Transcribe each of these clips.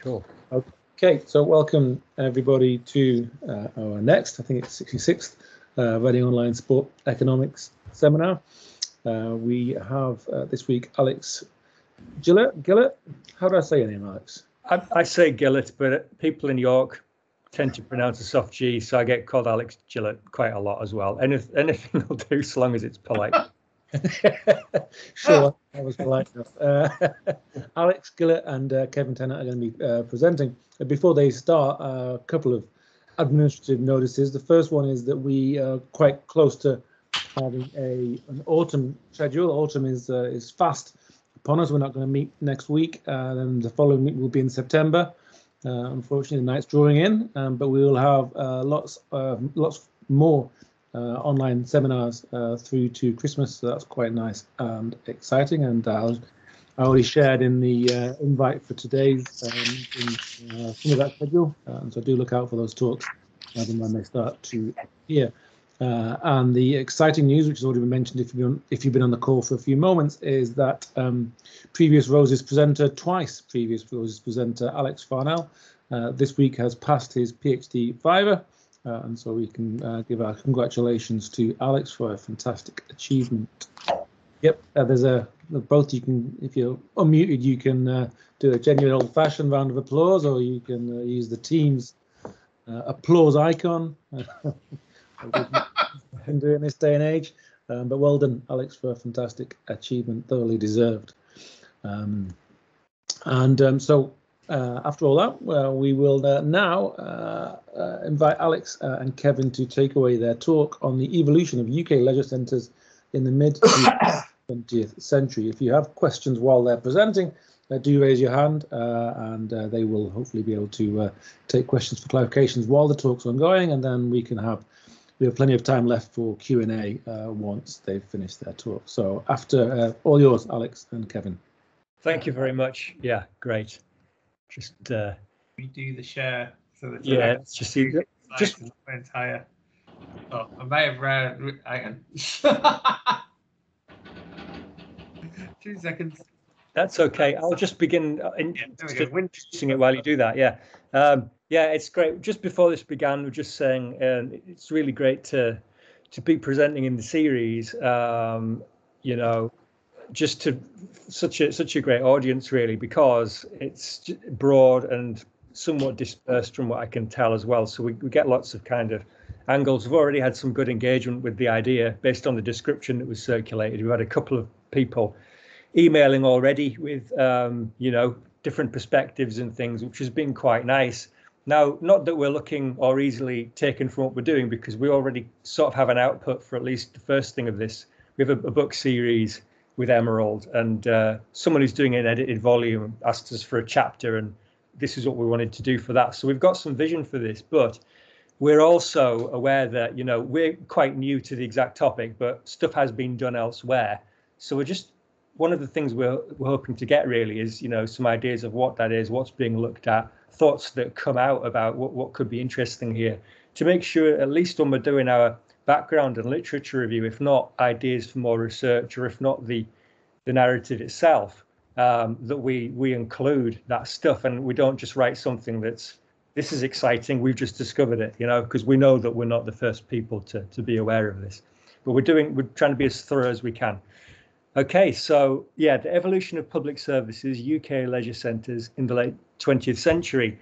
Cool. Okay, so welcome everybody to uh, our next, I think it's 66th uh, Reading Online Sport Economics seminar. Uh, we have uh, this week Alex Gillett. Gillett, how do I say your name, Alex? I, I say Gillett, but people in York tend to pronounce a soft G, so I get called Alex Gillett quite a lot as well. Anything, anything will do, so long as it's polite. sure, I was polite enough. Uh, Alex Gillett and uh, Kevin Tennant are going to be uh, presenting. Before they start, uh, a couple of administrative notices. The first one is that we are quite close to having a an autumn schedule. Autumn is uh, is fast upon us. We're not going to meet next week. Uh, then the following week will be in September. unfortunately, the night's drawing in, um, but we will have lots lots more uh, online seminars uh, through to Christmas. So that's quite nice and exciting. And uh, I already shared in the uh, invite for today's um, in, uh, some of that schedule. Um, so do look out for those talks and when they start to appear. Uh, and the exciting news, which has already been mentioned if you've been, if you've been on the call for a few moments, is that um, previous Roses presenter, twice previous Roses presenter, Alex Farnell, this week has passed his PhD Viva. Uh, and so we can uh, give our congratulations to Alex for a fantastic achievement. Yep, uh, there's a both you can if you're unmuted you can uh, do a genuine old-fashioned round of applause or you can uh, use the Teams uh, applause icon. can do in this day and age. Um, but well done, Alex, for a fantastic achievement, thoroughly deserved. Um, and um, so uh, after all that, well, we will uh, now uh, uh invite Alex uh, and Kevin to take away their talk on the evolution of UK leisure centres in the mid 20th century. If you have questions while they're presenting, uh, do raise your hand and they will hopefully be able to take questions for clarifications while the talk's ongoing and then we can have we have plenty of time left for Q&A once they've finished their talk. So after all yours, Alex and Kevin. Thank you very much. Yeah, great just uh, redo the share so that yeah, it's just see just the entire. Oh, I may have read. Hang on. Two seconds. That's okay. I'll just begin uh, introducing it while you do that. Yeah, um, yeah, it's great. Just before this began, we are just saying uh, it's really great to to be presenting in the series. Um, you know, just to such a such a great audience really because it's broad and somewhat dispersed from what I can tell as well. So we, we get lots of kind of angles. We've already had some good engagement with the idea based on the description that was circulated. We've had a couple of people emailing already with um, you know different perspectives and things, which has been quite nice. Now, not that we're looking or easily taken from what we're doing because we already sort of have an output for at least the first thing of this. We have a, a book series with Emerald, and uh, someone who's doing an edited volume asked us for a chapter, and this is what we wanted to do for that. So we've got some vision for this, but we're also aware that you know we're quite new to the exact topic, but stuff has been done elsewhere. So we're just one of the things we're, we're hoping to get really is you know some ideas of what that is, what's being looked at, thoughts that come out about what, what could be interesting here, to make sure at least when we're doing our background and literature review, if not ideas for more research, or if not the the narrative itself, um, that we we include that stuff and we don't just write something that's this is exciting. We've just discovered it, you know, because we know that we're not the first people to to be aware of this, but we're doing we're trying to be as thorough as we can. Okay, so yeah, the evolution of public services, UK leisure centres in the late 20th century.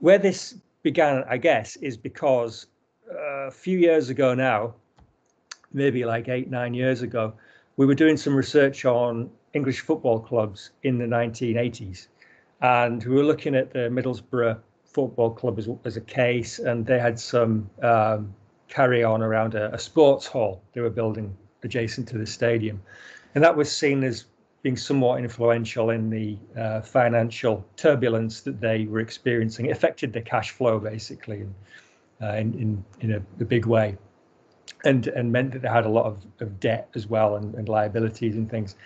Where this began, I guess, is because a few years ago now, maybe like eight, nine years ago, we were doing some research on English football clubs in the 1980s. And we were looking at the Middlesbrough Football Club as, as a case, and they had some um, carry on around a, a sports hall they were building adjacent to the stadium. And that was seen as being somewhat influential in the uh, financial turbulence that they were experiencing. It affected the cash flow basically, and uh, in, in, in a, a, big way. And, and meant that they had a lot of, of debt as well and, and liabilities and things.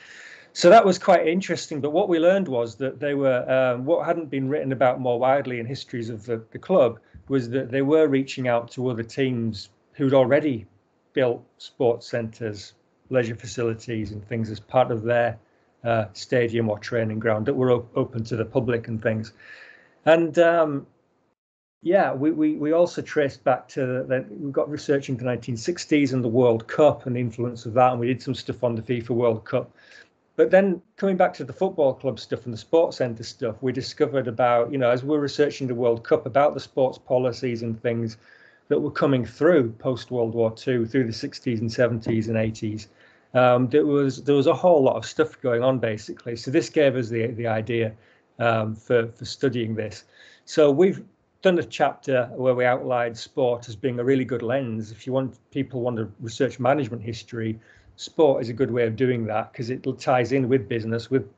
So that was quite interesting. But what we learned was that they were, um, what hadn't been written about more widely in histories of the, the club was that they were reaching out to other teams who'd already built sports centres, leisure facilities, and things as part of their uh, stadium or training ground that were op- open to the public and things. And um, yeah, we, we, we also traced back to that. We've got research into the 1960s and the World Cup and the influence of that. And we did some stuff on the FIFA World Cup. But then coming back to the football club stuff and the sports centre stuff, we discovered about, you know, as we're researching the World Cup, about the sports policies and things that were coming through post World War II, through the 60s and 70s and 80s. Um, there was there was a whole lot of stuff going on basically. So this gave us the the idea um, for for studying this. So we've done a chapter where we outlined sport as being a really good lens. If you want people want to research management history, sport is a good way of doing that because it ties in with business, with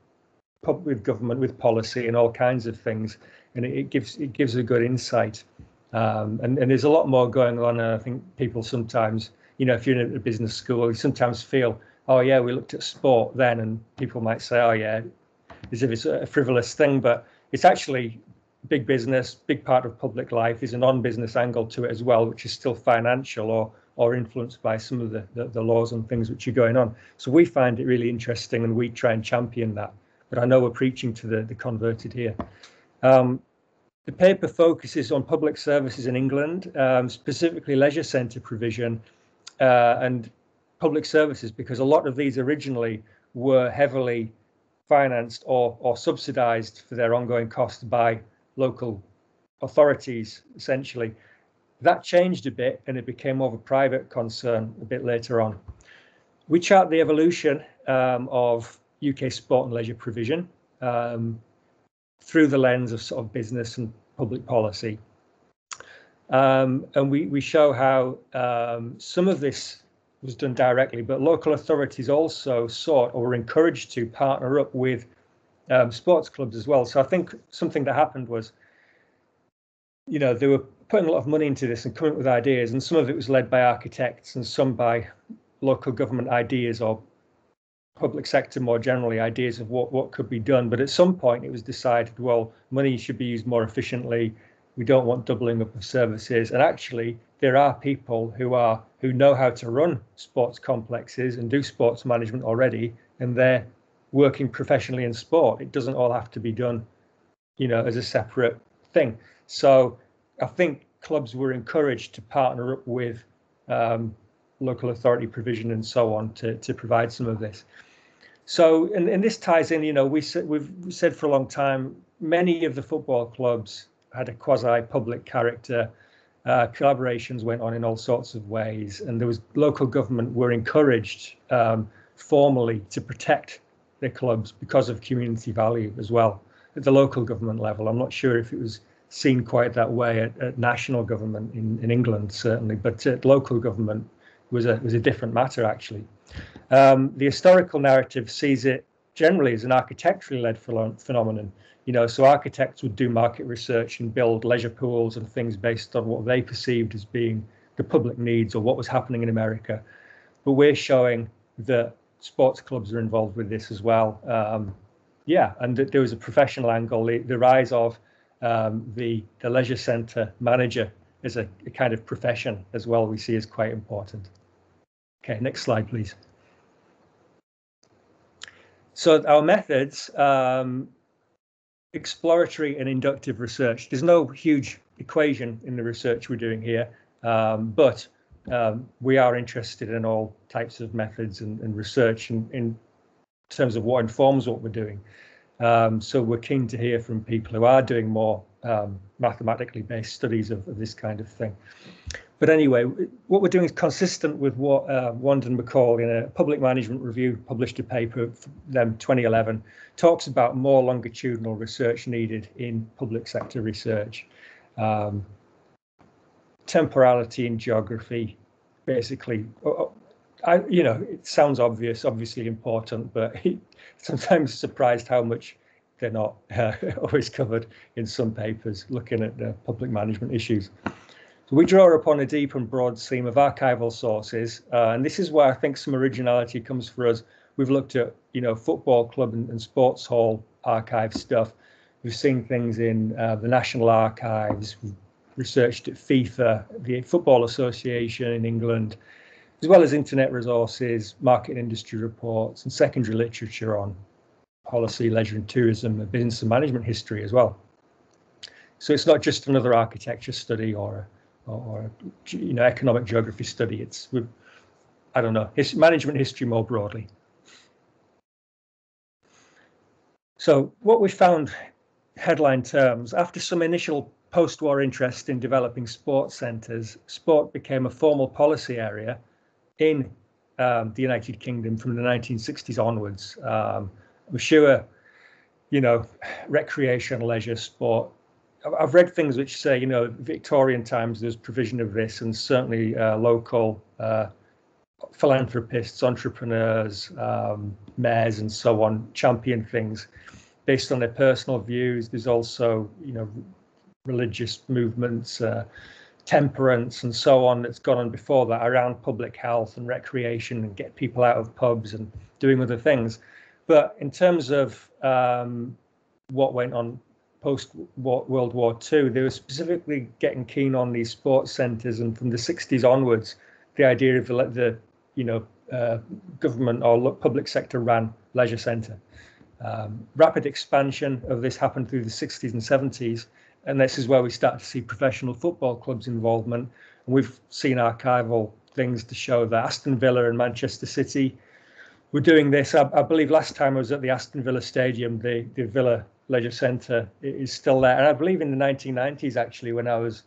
with government, with policy, and all kinds of things, and it, it gives it gives a good insight. Um, and, and there's a lot more going on. And I think people sometimes, you know, if you're in a business school, you sometimes feel, oh yeah, we looked at sport then, and people might say, oh yeah, as if it's a frivolous thing, but it's actually big business, big part of public life. There's a non-business angle to it as well, which is still financial or or influenced by some of the, the, the laws and things which are going on. So we find it really interesting, and we try and champion that. But I know we're preaching to the the converted here. Um, the paper focuses on public services in England, um, specifically leisure centre provision uh, and public services, because a lot of these originally were heavily financed or, or subsidised for their ongoing costs by local authorities, essentially. That changed a bit and it became more of a private concern a bit later on. We chart the evolution um, of UK sport and leisure provision. Um, through the lens of sort of business and public policy. Um, and we, we show how um, some of this was done directly, but local authorities also sought or were encouraged to partner up with um, sports clubs as well. So I think something that happened was, you know, they were putting a lot of money into this and coming up with ideas, and some of it was led by architects and some by local government ideas or public sector more generally ideas of what, what could be done. But at some point it was decided, well, money should be used more efficiently. We don't want doubling up of services. And actually, there are people who are who know how to run sports complexes and do sports management already, and they're working professionally in sport. It doesn't all have to be done, you know, as a separate thing. So I think clubs were encouraged to partner up with um, local authority provision and so on to, to provide some of this. So, and, and this ties in, you know, we we've said for a long time, many of the football clubs had a quasi-public character. Uh, collaborations went on in all sorts of ways, and there was local government were encouraged um, formally to protect their clubs because of community value as well at the local government level. I'm not sure if it was seen quite that way at, at national government in, in England, certainly, but at local government was a was a different matter actually. Um, the historical narrative sees it generally as an architecturally led phenomenon. You know, so architects would do market research and build leisure pools and things based on what they perceived as being the public needs or what was happening in America. But we're showing that sports clubs are involved with this as well. Um, yeah, and there was a professional angle, the, the rise of um, the, the leisure centre manager as a, a kind of profession as well, we see is quite important. Okay, next slide, please. So our methods, um, exploratory and inductive research. There's no huge equation in the research we're doing here, um, but um, we are interested in all types of methods and, and research in, in, terms of what informs what we're doing. Um, so we're keen to hear from people who are doing more um, mathematically based studies of, of, this kind of thing. But anyway, what we're doing is consistent with what uh, McCall in a public management review published a paper, them 2011, talks about more longitudinal research needed in public sector research. Um, temporality in geography, basically, uh, uh, I, you know, it sounds obvious, obviously important, but sometimes surprised how much they're not uh, always covered in some papers looking at the public management issues. So we draw upon a deep and broad seam of archival sources, uh, and this is where I think some originality comes for us. We've looked at, you know, football club and, and sports hall archive stuff. We've seen things in uh, the National Archives. Researched at FIFA, the Football Association in England, as well as internet resources, market industry reports, and secondary literature on policy, leisure and tourism, and business and management history as well. So it's not just another architecture study or a, or, you know economic geography study. It's I don't know his, management history more broadly. So what we found, headline terms, after some initial post-war interest in developing sports centres, sport became a formal policy area in um, the United Kingdom from the 1960s onwards. Um, I'm sure, you know, recreation, leisure, sport. I've read things which say, you know, Victorian times there's provision of this, and certainly uh, local uh, philanthropists, entrepreneurs, um, mayors, and so on champion things based on their personal views. There's also, you know, religious movements, uh, temperance, and so on that's gone on before that around public health and recreation and get people out of pubs and doing other things. But in terms of um, what went on post World War II, they were specifically getting keen on these sports centres, and from the 60s onwards, the idea of the, the you know uh, government or public sector ran leisure centre. Um, rapid expansion of this happened through the 60s and 70s, and this is where we start to see professional football clubs' involvement. And we've seen archival things to show that Aston Villa and Manchester City were doing this. I, I believe last time I was at the Aston Villa Stadium, the, the Villa Leisure Centre is still there. And I believe in the 1990s, actually, when I was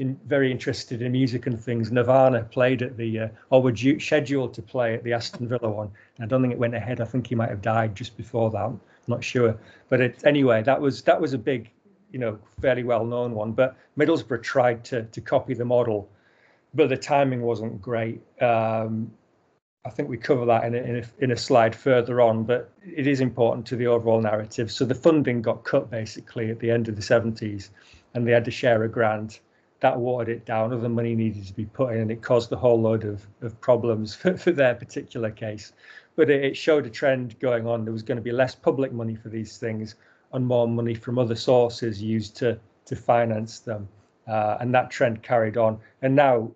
in, very interested in music and things, Nirvana played at the, uh, or were due, scheduled to play at the Aston Villa one. I don't think it went ahead. I think he might have died just before that. I'm not sure. But it, anyway, that was that was a big you know, fairly well known one. But Middlesbrough tried to to copy the model, but the timing wasn't great. Um, I think we cover that in a, in a, in a slide further on, but it is important to the overall narrative. So the funding got cut basically at the end of the 70s, and they had to share a grant. That watered it down. Other money needed to be put in, and it caused a whole load of, of problems for, for their particular case. But it, it showed a trend going on. There was going to be less public money for these things, and more money from other sources used to to finance them. Uh, and that trend carried on. And now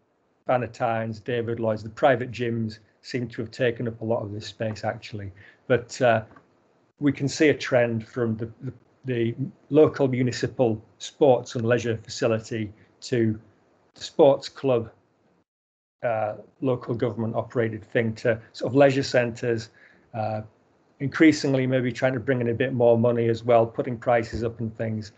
Bannatynes, David Lloyd's, the private gyms seem to have taken up a lot of this space actually. But uh, we can see a trend from the, the, the, local municipal sports and leisure facility to the sports club, uh, local government operated thing to sort of leisure centres, uh, increasingly maybe trying to bring in a bit more money as well, putting prices up and things,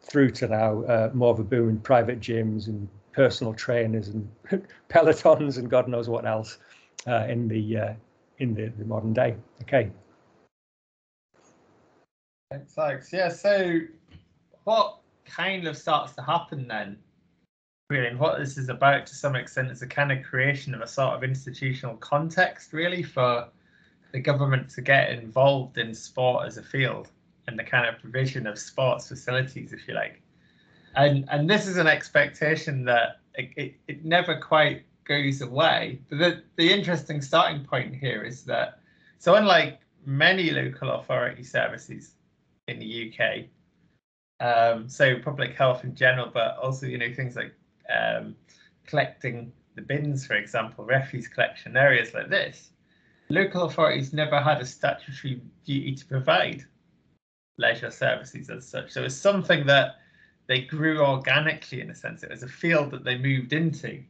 through to now uh, more of a boom in private gyms and personal trainers and pelotons and God knows what else uh, in the uh, in the, the, modern day. Okay. Thanks. Yeah. So, what kind of starts to happen then? Really, and what this is about to some extent is a kind of creation of a sort of institutional context, really, for the government to get involved in sport as a field and the kind of provision of sports facilities, if you like. And and this is an expectation that it, it, it never quite goes away. But the, the interesting starting point here is that so unlike many local authority services in the UK, um, so public health in general, but also you know things like um, collecting the bins, for example, refuse collection areas like this local authorities never had a statutory duty to provide leisure services as such. So it's something that they grew organically in a sense. It was a field that they moved into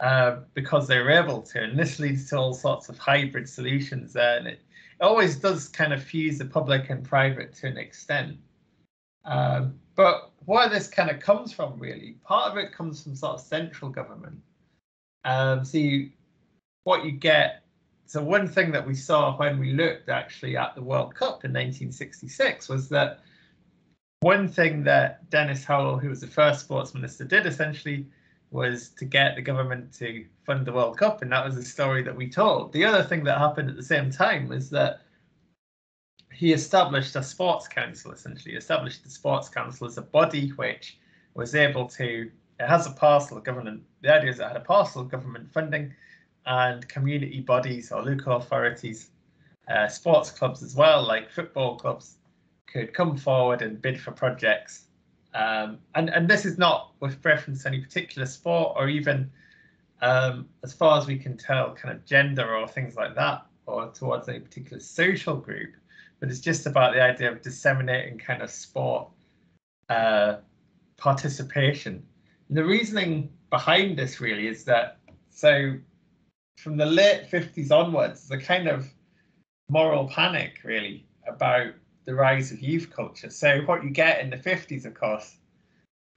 uh, because they were able to. And this leads to all sorts of hybrid solutions there. And it, it always does kind of fuse the public and private to an extent. Um, but where this kind of comes from, really, part of it comes from sort of central government. Um, so you, what you get so one thing that we saw when we looked actually at the World Cup in 1966 was that one thing that Dennis Howell, who was the first sports minister, did essentially was to get the government to fund the World Cup, and that was the story that we told. The other thing that happened at the same time was that he established a sports council, essentially established the sports council as a body which was able to it has a parcel of government. The idea is it had a parcel of government funding and community bodies or local authorities, uh, sports clubs as well, like football clubs, could come forward and bid for projects. Um, and, and this is not with reference to any particular sport or even, um, as far as we can tell, kind of gender or things like that, or towards any particular social group, but it's just about the idea of disseminating kind of sport uh, participation. And the reasoning behind this really is that so from the late 50s onwards, the kind of moral panic really about the rise of youth culture. So what you get in the 50s, of course,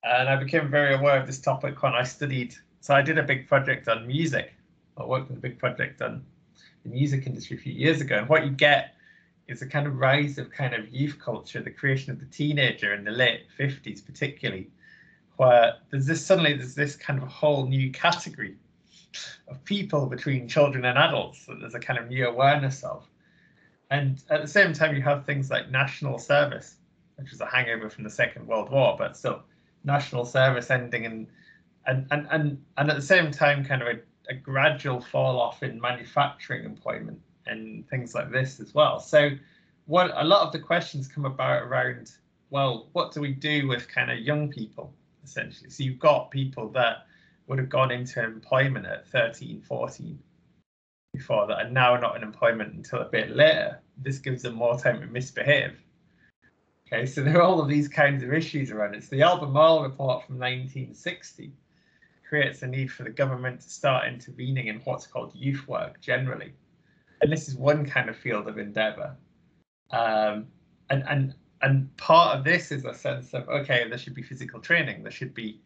and I became very aware of this topic when I studied. So I did a big project on music. I worked on a big project on the music industry a few years ago. And what you get is a kind of rise of kind of youth culture, the creation of the teenager in the late 50s, particularly, where there's this suddenly there's this kind of whole new category of people between children and adults that there's a kind of new awareness of. And at the same time, you have things like national service, which was a hangover from the Second World War, but still national service ending and and and and, and at the same time, kind of a, a gradual fall off in manufacturing employment and things like this as well. So what a lot of the questions come about around, well, what do we do with kind of young people essentially? So you've got people that would have gone into employment at 13, 14 before that and now not in employment until a bit later. This gives them more time to misbehave. Okay, so there are all of these kinds of issues around it. So the Albemarle report from 1960 creates a need for the government to start intervening in what's called youth work generally. And this is one kind of field of endeavor. Um, and, and, and part of this is a sense of, okay, there should be physical training, there should be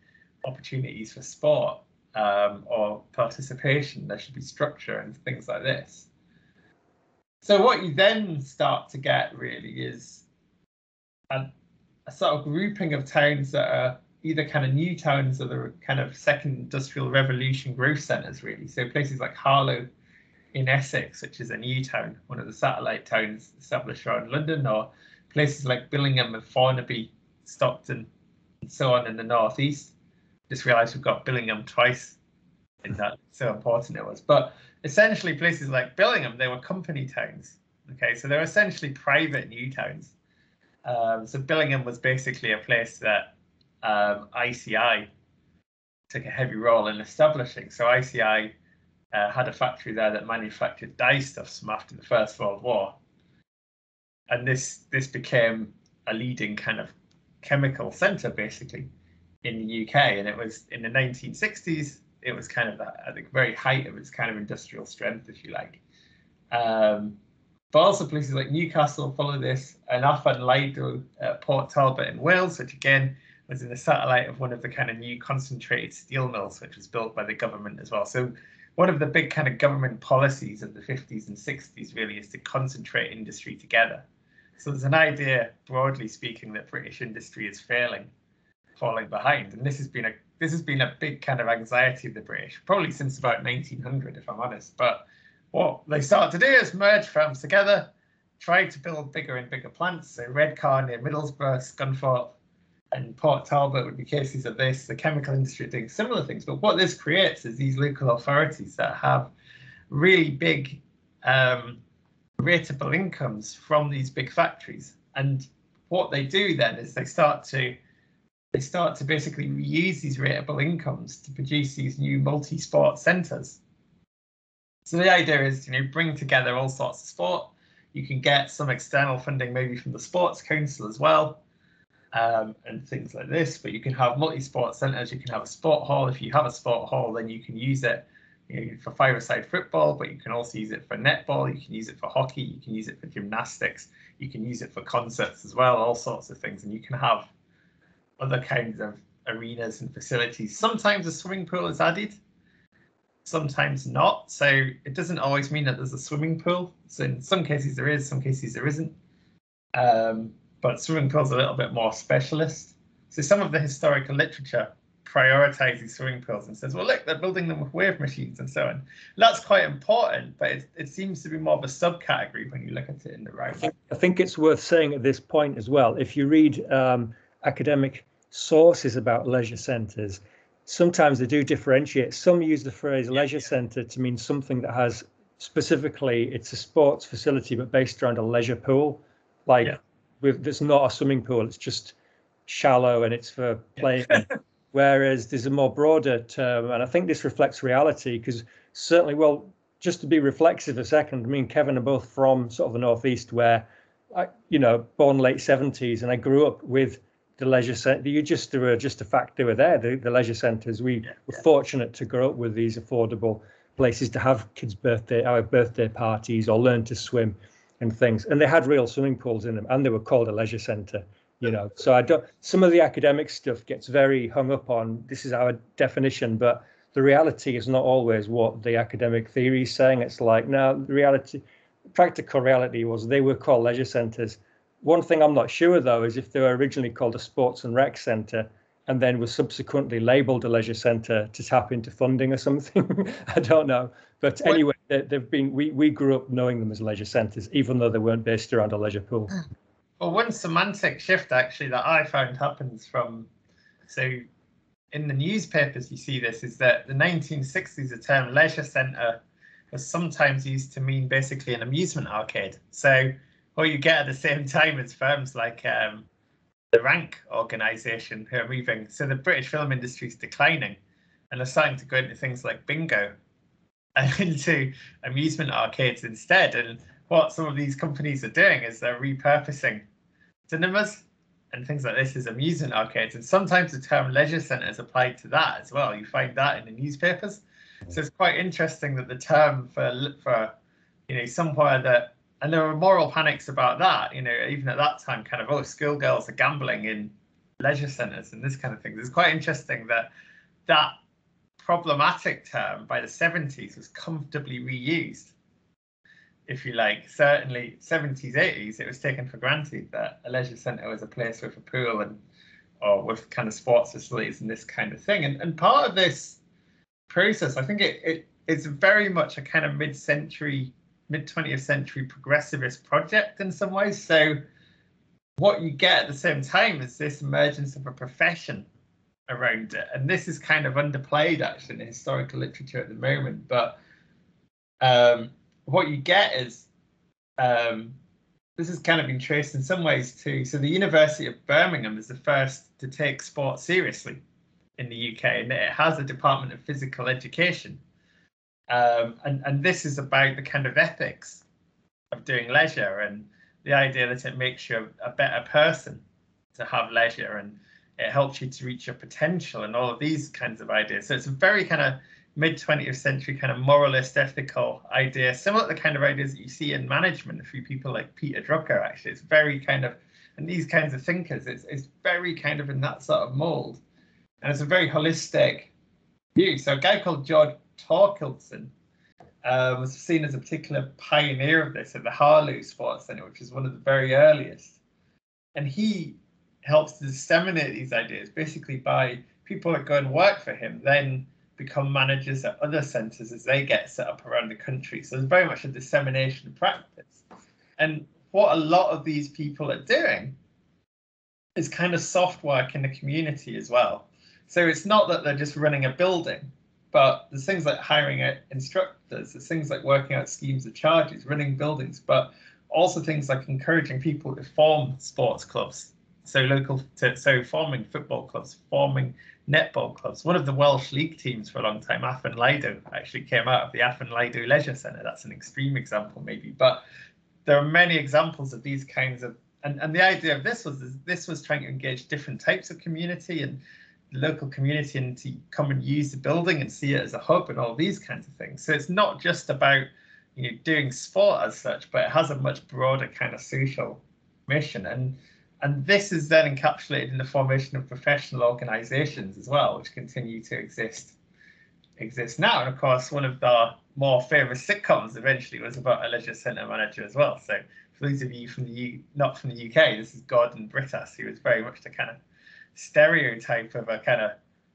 opportunities for sport, um, or participation. There should be structure and things like this. So what you then start to get really is a, a sort of grouping of towns that are either kind of new towns or the kind of second industrial revolution growth centres really. So places like Harlow in Essex, which is a new town, one of the satellite towns established around London, or places like Billingham and Thornaby, Stockton, and so on in the northeast just realised we've got Billingham twice in that so important it was. But essentially, places like Billingham, they were company towns. Okay, so they're essentially private new towns. Um, so Billingham was basically a place that um, ICI took a heavy role in establishing. So ICI uh, had a factory there that manufactured dyestuffs from after the First World War, and this this became a leading kind of chemical centre basically in the UK, and it was in the 1960s. It was kind of at the very height of its kind of industrial strength, if you like. Um, but also places like Newcastle follow this, and Afan Lido at Port Talbot in Wales, which again was in the satellite of one of the kind of new concentrated steel mills, which was built by the government as well. So one of the big kind of government policies of the 50s and 60s really is to concentrate industry together. So there's an idea, broadly speaking, that British industry is failing falling behind. And this has been a this has been a big kind of anxiety of the British, probably since about 1900, if I'm honest. But what they started to do is merge firms together, try to build bigger and bigger plants. So Redcar near Middlesbrough, Scunthorpe, and Port Talbot would be cases of this. The chemical industry doing similar things. But what this creates is these local authorities that have really big um, rateable incomes from these big factories. And what they do then is they start to they start to basically reuse these rateable incomes to produce these new multi-sport centres. So the idea is, you know, bring together all sorts of sport. You can get some external funding, maybe from the Sports Council as well, um, and things like this. But you can have multi-sport centres. You can have a sport hall. If you have a sport hall, then you can use it you know, for five-a-side football, but you can also use it for netball. You can use it for hockey. You can use it for gymnastics. You can use it for concerts as well. All sorts of things, and you can have other kinds of arenas and facilities. Sometimes a swimming pool is added, sometimes not. So it doesn't always mean that there's a swimming pool. So in some cases there is, some cases there isn't. Um, but swimming pools are a little bit more specialist. So some of the historical literature prioritizes swimming pools and says, well, look, they're building them with wave machines and so on. That's quite important, but it, it seems to be more of a subcategory when you look at it in the right way. I think it's worth saying at this point as well, if you read um, academic sources about leisure centres, sometimes they do differentiate. Some use the phrase leisure centre to mean something that has specifically it's a sports facility but based around a leisure pool, like yeah. with there's not a swimming pool. It's just shallow and it's for playing. Yeah. Whereas there's a more broader term, and I think this reflects reality because certainly, well, just to be reflexive a second, me and Kevin are both from sort of the northeast, where I, you know, born late 70s, and I grew up with the leisure centre. You just there were just a fact they were there. The, the leisure centres. We yeah, were yeah. fortunate to grow up with these affordable places to have kids' birthday, our birthday parties, or learn to swim and things. And they had real swimming pools in them, and they were called a leisure centre. You know, so I don't. Some of the academic stuff gets very hung up on. This is our definition, but the reality is not always what the academic theory is saying. It's like now the reality, practical reality was they were called leisure centres one thing I'm not sure though is if they were originally called a sports and rec centre and then was subsequently labelled a leisure centre to tap into funding or something. I don't know. But what? anyway, they, have been we, we grew up knowing them as leisure centres, even though they weren't based around a leisure pool. Hmm. Well, one semantic shift actually that I found happens from so in the newspapers you see this is that the 1960s the term leisure centre was sometimes used to mean basically an amusement arcade. So what you get at the same time as firms like um, the Rank organisation who are moving. So the British film industry is declining, and they're starting to go into things like bingo and into amusement arcades instead. And what some of these companies are doing is they're repurposing cinemas and things like this as amusement arcades. And sometimes the term leisure centre is applied to that as well. You find that in the newspapers. So it's quite interesting that the term for for you know somewhere that and there were moral panics about that. You know, even at that time, kind of oh, schoolgirls are gambling in leisure centres and this kind of thing. It's quite interesting that that problematic term by the 70s was comfortably reused. If you like, certainly 70s, 80s, it was taken for granted that a leisure centre was a place with a pool and or with kind of sports facilities and this kind of thing. And and part of this process, I think it, it it's very much a kind of mid-century mid 20th century progressivist project in some ways. So what you get at the same time is this emergence of a profession around it. And this is kind of underplayed actually in historical literature at the moment. But um, what you get is um, this has kind of been traced in some ways too. So the University of Birmingham is the first to take sport seriously in the UK, and it has a Department of Physical Education. Um, and, and this is about the kind of ethics of doing leisure and the idea that it makes you a, better person to have leisure and it helps you to reach your potential and all of these kinds of ideas. So it's a very kind of mid 20th century kind of moralist, ethical idea, similar to the kind of ideas that you see in management through people like Peter Drucker. Actually, it's very kind of and these kinds of thinkers. It's it's very kind of in that sort of mold, and it's a very holistic view. So a guy called George Torkildsen uh, was seen as a particular pioneer of this at the Harlow Sports Centre, which is one of the very earliest. And he helps to disseminate these ideas basically by people that go and work for him then become managers at other centres as they get set up around the country. So there's very much a dissemination practice. And what a lot of these people are doing is kind of soft work in the community as well. So it's not that they're just running a building but there's things like hiring instructors, there's things like working out schemes of charges, running buildings, but also things like encouraging people to form sports clubs. So local, to, so forming football clubs, forming netball clubs. One of the Welsh league teams for a long time, Afan Lido, actually came out of the Afan Lido Leisure Centre. That's an extreme example, maybe, but there are many examples of these kinds of. And, and the idea of this was this was trying to engage different types of community and local community and to come and use the building and see it as a hub and all these kinds of things. So it's not just about you know doing sport as such, but it has a much broader kind of social mission. And and this is then encapsulated in the formation of professional organizations as well, which continue to exist exist now. And of course, one of the more famous sitcoms eventually was about a leisure centre manager as well. So for those of you from the U, not from the UK, this is Gordon Brittas, who was very much the kind of stereotype of a kind of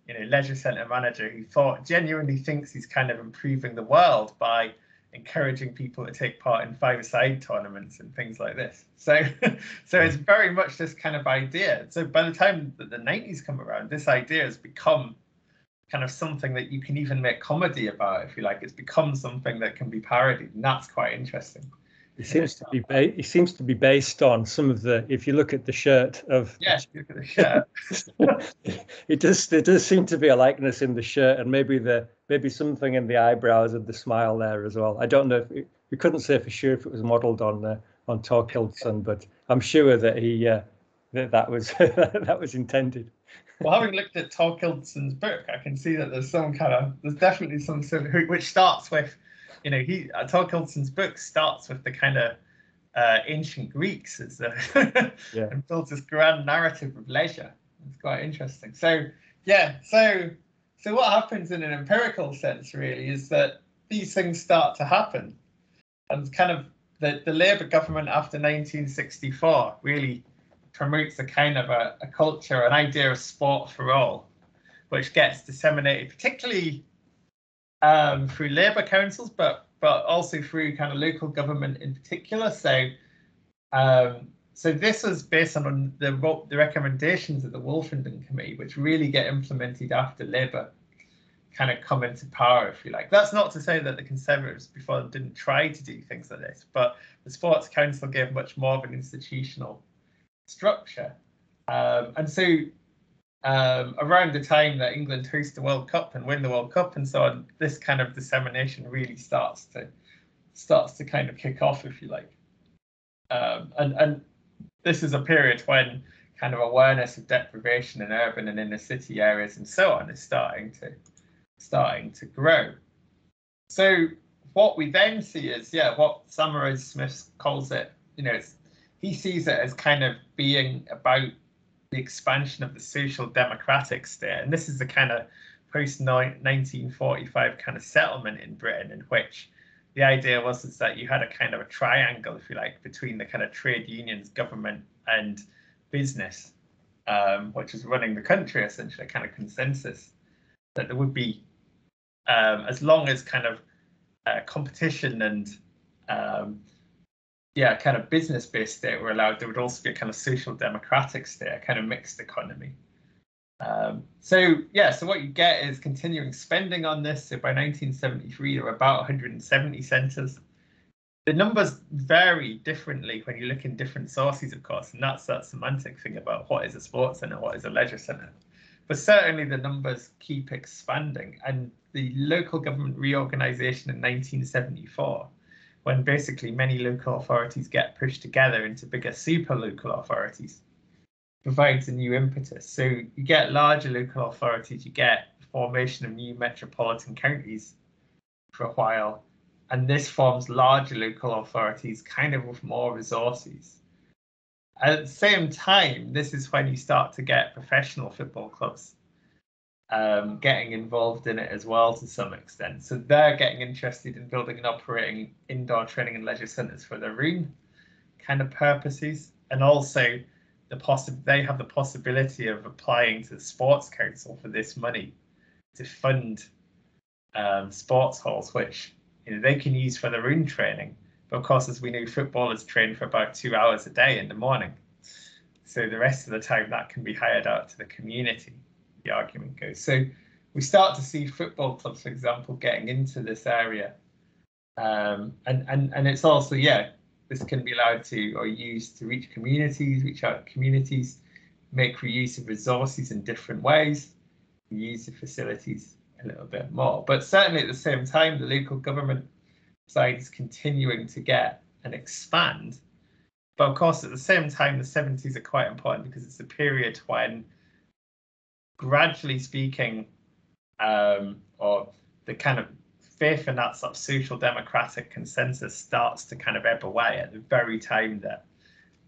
you know leisure centre manager who thought genuinely thinks he's kind of improving the world by encouraging people to take part in five-a-side tournaments and things like this. So, so it's very much this kind of idea. So by the time that the 90s come around, this idea has become kind of something that you can even make comedy about, if you like. It's become something that can be parodied, and that's quite interesting. It seems to be ba- it seems to be based on some of the. If you look at the shirt of yes, look at the shirt. it does there does seem to be a likeness in the shirt and maybe the maybe something in the eyebrows and the smile there as well. I don't know if it, we couldn't say for sure if it was modelled on uh, on Torkildsen, but I'm sure that he uh, that that was that was intended. Well, having looked at Torkildsen's book, I can see that there's some kind of there's definitely some sort of which starts with, you know, he uh, Torkildsen's book starts with the kind of uh, ancient Greeks as the yeah. and builds this grand narrative of leisure. It's quite interesting. So yeah, so so what happens in an empirical sense really is that these things start to happen, and kind of the the Labour government after 1964 really promotes a kind of a, a culture, an idea of sport for all, which gets disseminated particularly um, through labour councils, but but also through kind of local government in particular. So um, so this was based on the the recommendations of the Wolfenden Committee, which really get implemented after Labour kind of come into power, if you like. That's not to say that the Conservatives before didn't try to do things like this, but the Sports Council gave much more of an institutional structure. Um, and so um, around the time that England host the World Cup and win the World Cup and so on, this kind of dissemination really starts to starts to kind of kick off, if you like. Um, and and this is a period when kind of awareness of deprivation in urban and inner city areas and so on is starting to starting to grow. So what we then see is, yeah, what Saumarez Smith calls it, you know, he sees it as kind of being about the expansion of the social democratic state. And this is the kind of post 1945 kind of settlement in Britain in which the idea was is that you had a kind of a triangle, if you like, between the kind of trade unions, government, and business, um, which was running the country essentially, a kind of consensus that there would be, um, as long as kind of uh, competition and um, yeah, kind of business-based state were allowed, there would also be a kind of social democratic state, a kind of mixed economy. Um, so yeah, so what you get is continuing spending on this. So by 1973, there were about 170 centres. The numbers vary differently when you look in different sources, of course, and that's that semantic thing about what is a sports centre, what is a leisure centre. But certainly the numbers keep expanding, and the local government reorganisation in 1974 when basically many local authorities get pushed together into bigger super local authorities provides a new impetus. So you get larger local authorities, you get formation of new metropolitan counties for a while, and this forms larger local authorities kind of with more resources. At the same time, this is when you start to get professional football clubs um, getting involved in it as well to some extent. So they're getting interested in building and operating indoor training and leisure centres for their own kind of purposes, and also the possi- they have the possibility of applying to the Sports Council for this money to fund um, sports halls, which you know, they can use for their own training. But of course, as we know, footballers train for about two hours a day in the morning. So the rest of the time that can be hired out to the community the argument goes. So we start to see football clubs, for example, getting into this area. Um, and, and, and it's also, yeah, this can be allowed to or used to reach communities, reach out communities, make reuse of resources in different ways, use the facilities a little bit more. But certainly at the same time, the local government side is continuing to get and expand. But of course, at the same time, the 70s are quite important because it's a period when gradually speaking, um, or the kind of faith in that sort of social democratic consensus starts to kind of ebb away at the very time that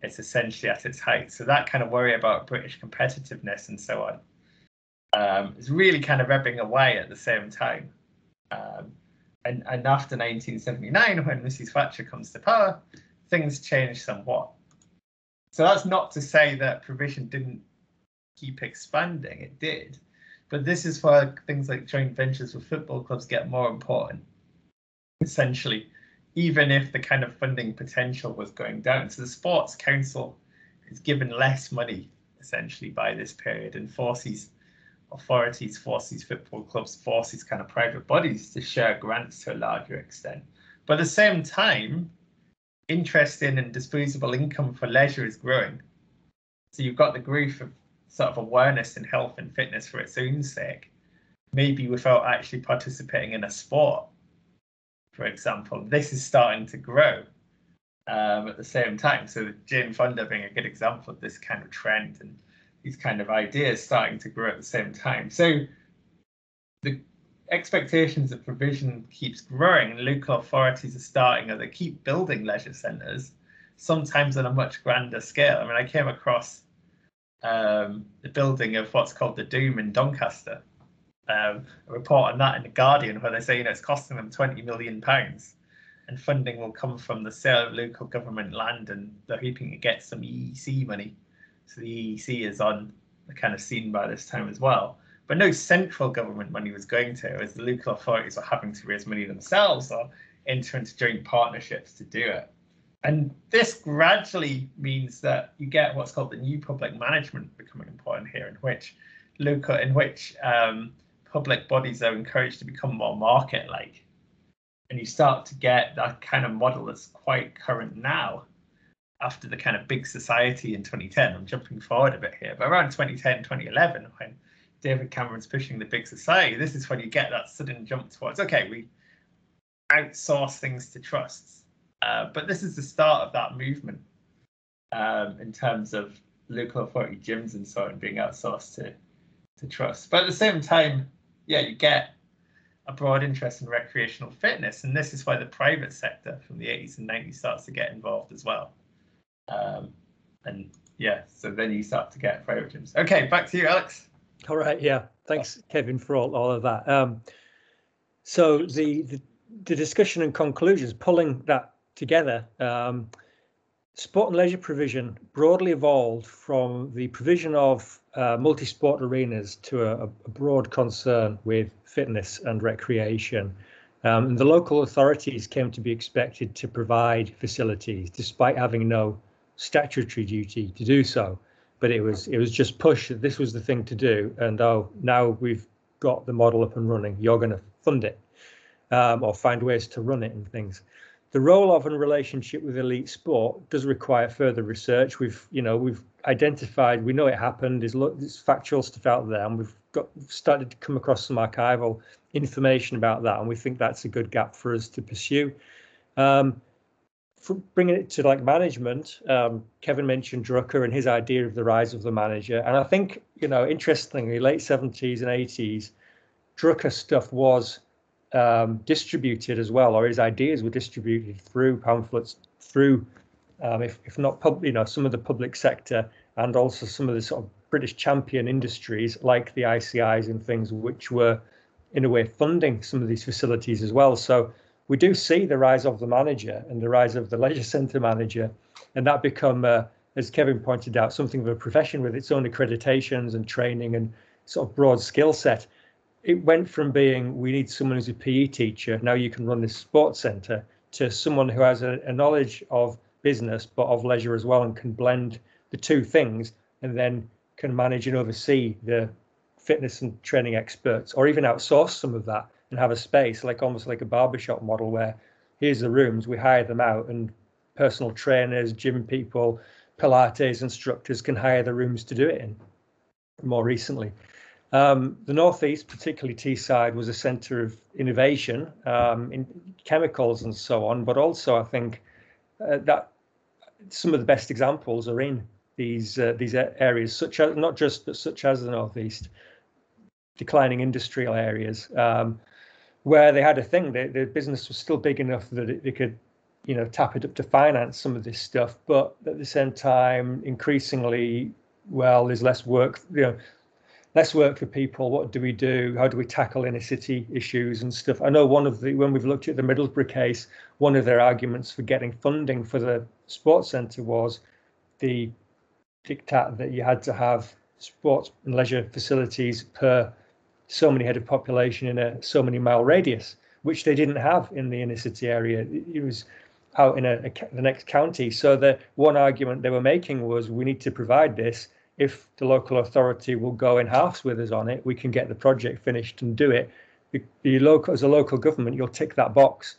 it's essentially at its height. So that kind of worry about British competitiveness and so on um, is really kind of ebbing away at the same time. Um, and, and after 1979, when Mrs. Thatcher comes to power, things change somewhat. So that's not to say that provision didn't keep expanding. It did. But this is where things like joint ventures with football clubs get more important. Essentially, even if the kind of funding potential was going down. So the Sports Council is given less money essentially by this period and forces authorities, forces football clubs, forces kind of private bodies to share grants to a larger extent. But at the same time, interest in and disposable income for leisure is growing. So you've got the growth of sort of awareness in health and fitness for its own sake, maybe without actually participating in a sport, for example. This is starting to grow. um, at the same time. So Jane Fonda being a good example of this kind of trend and these kind of ideas starting to grow at the same time. So the expectations of provision keeps growing and local authorities are starting or they keep building leisure centres, sometimes on a much grander scale. I mean, I came across um, the building of what's called the Dome in Doncaster. Um, a report on that in the Guardian where they say you know it's costing them 20 million pounds and funding will come from the sale of local government land and they're hoping to get some EEC money. So the EEC is on the kind of scene by this time as well. But no central government money was going to, as the local authorities were having to raise money themselves or enter into joint partnerships to do it. And this gradually means that you get what's called the new public management becoming important here, in which local, in which um, public bodies are encouraged to become more market-like. And you start to get that kind of model that's quite current now after the kind of big society in 2010 i'm jumping forward a bit here but around 2010 2011 when david cameron's pushing the big society this is when you get that sudden jump towards okay we outsource things to trusts uh, but this is the start of that movement um, in terms of local authority gyms and so on being outsourced to to trusts but at the same time yeah you get a broad interest in recreational fitness, and this is why the private sector from the 80s and 90s starts to get involved as well. Um, and yeah, so then you start to get private gyms. Okay, back to you, Alex. All right, yeah, thanks, Kevin, for all, all of that. Um, so the, the, the discussion and conclusions, pulling that together. Um, sport and leisure provision broadly evolved from the provision of uh, multi-sport arenas to a, a, broad concern with fitness and recreation. Um, and the local authorities came to be expected to provide facilities despite having no statutory duty to do so. But it was it was just push that this was the thing to do. And oh, now we've got the model up and running. You're going to fund it um, or find ways to run it and things the role of and relationship with elite sport does require further research. We've, you know, we've identified, we know it happened. There's, there's factual stuff out there, and we've got started to come across some archival information about that, and we think that's a good gap for us to pursue. Um, for bringing it to like management, um, Kevin mentioned Drucker and his idea of the rise of the manager, and I think, you know, interestingly, late 70s and 80s, Drucker stuff was um, distributed as well, or his ideas were distributed through pamphlets, through, um, if, if not pub, you know, some of the public sector and also some of the sort of British champion industries like the ICIs and things, which were in a way funding some of these facilities as well. So we do see the rise of the manager and the rise of the leisure centre manager, and that become, uh, as Kevin pointed out, something of a profession with its own accreditations and training and sort of broad skill set it went from being we need someone who's a PE teacher, now you can run this sports centre, to someone who has a, a, knowledge of business but of leisure as well and can blend the two things and then can manage and oversee the fitness and training experts or even outsource some of that and have a space like almost like a barbershop model where here's the rooms, we hire them out and personal trainers, gym people, Pilates instructors can hire the rooms to do it in more recently. Um, the Northeast, particularly Teesside, was a centre of innovation um, in chemicals and so on, but also I think uh, that some of the best examples are in these uh, these areas, such as not just but such as the Northeast, declining industrial areas, um, where they had a thing. The, business was still big enough that it, they could, you know, tap it up to finance some of this stuff, but at the same time, increasingly, well, there's less work. You know, less work for people. What do we do? How do we tackle inner city issues and stuff? I know one of the when we've looked at the Middlesbrough case, one of their arguments for getting funding for the sports centre was the diktat that you had to have sports and leisure facilities per so many head of population in a so many mile radius, which they didn't have in the inner city area. It was out in a, a, the next county. So the one argument they were making was we need to provide this if the local authority will go in halves with us on it, we can get the project finished and do it. The, local, as a local government, you'll tick that box,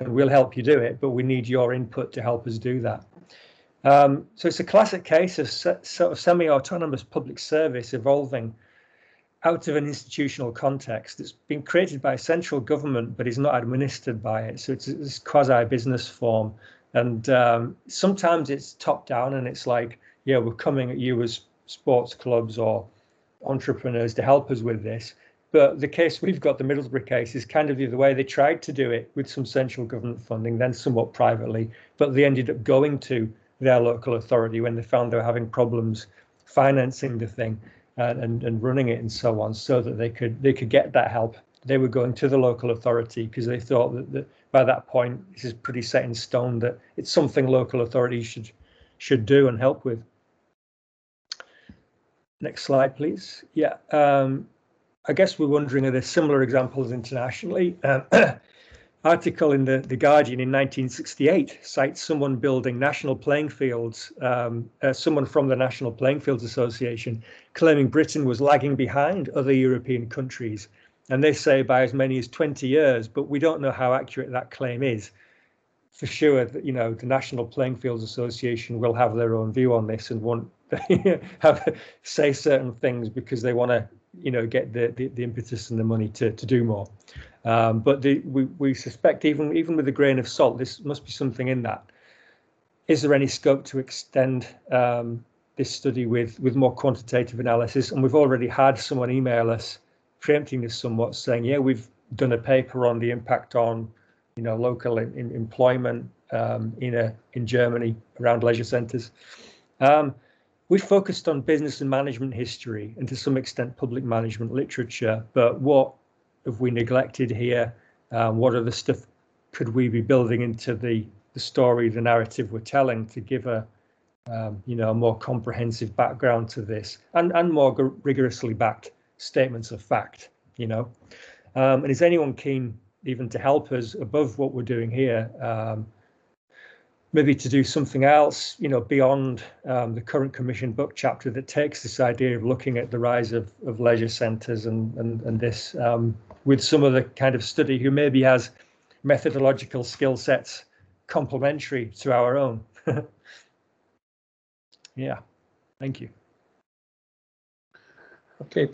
and we'll help you do it. But we need your input to help us do that. Um, so it's a classic case of sort of semi-autonomous public service evolving out of an institutional context that's been created by central government but is not administered by it. So it's this quasi-business form And um, sometimes it's top down and it's like, yeah, we're coming at you as sports clubs or entrepreneurs to help us with this. But the case we've got, the Middlesbrough case, is kind of the way. They tried to do it with some central government funding, then somewhat privately, but they ended up going to their local authority when they found they were having problems financing the thing and, and, and running it and so on, so that they could they could get that help. They were going to the local authority because they thought that, that by that point this is pretty set in stone that it's something local authorities should should do and help with. Next slide, please. Yeah, um, I guess we're wondering are there similar examples internationally? Um, article in the, the Guardian in 1968 cites someone building national playing fields, um, uh, someone from the National Playing Fields Association, claiming Britain was lagging behind other European countries. And they say by as many as 20 years, but we don't know how accurate that claim is. For sure, you know the National Playing Fields Association will have their own view on this and want have say certain things because they want to you know get the, the, the impetus and the money to to do more. Um, but the, we, we suspect even even with a grain of salt, this must be something in that. Is there any scope to extend um, this study with with more quantitative analysis? And we've already had someone email us, preempting this somewhat, saying, yeah, we've done a paper on the impact on you know local in, in employment um, in a in Germany around leisure centres. Um, we focused on business and management history and to some extent public management literature, but what have we neglected here? Um, what other stuff could we be building into the the story, the narrative we're telling to give a um, you know a more comprehensive background to this and and more rigorously backed statements of fact. You know, um, and is anyone keen even to help us above what we're doing here? Maybe to do something else, you know, beyond um, the current commission book chapter that takes this idea of looking at the rise of, of leisure centres and, and, and this um, with some of the kind of study who maybe has methodological skill sets complementary to our own. yeah, thank you. Okay,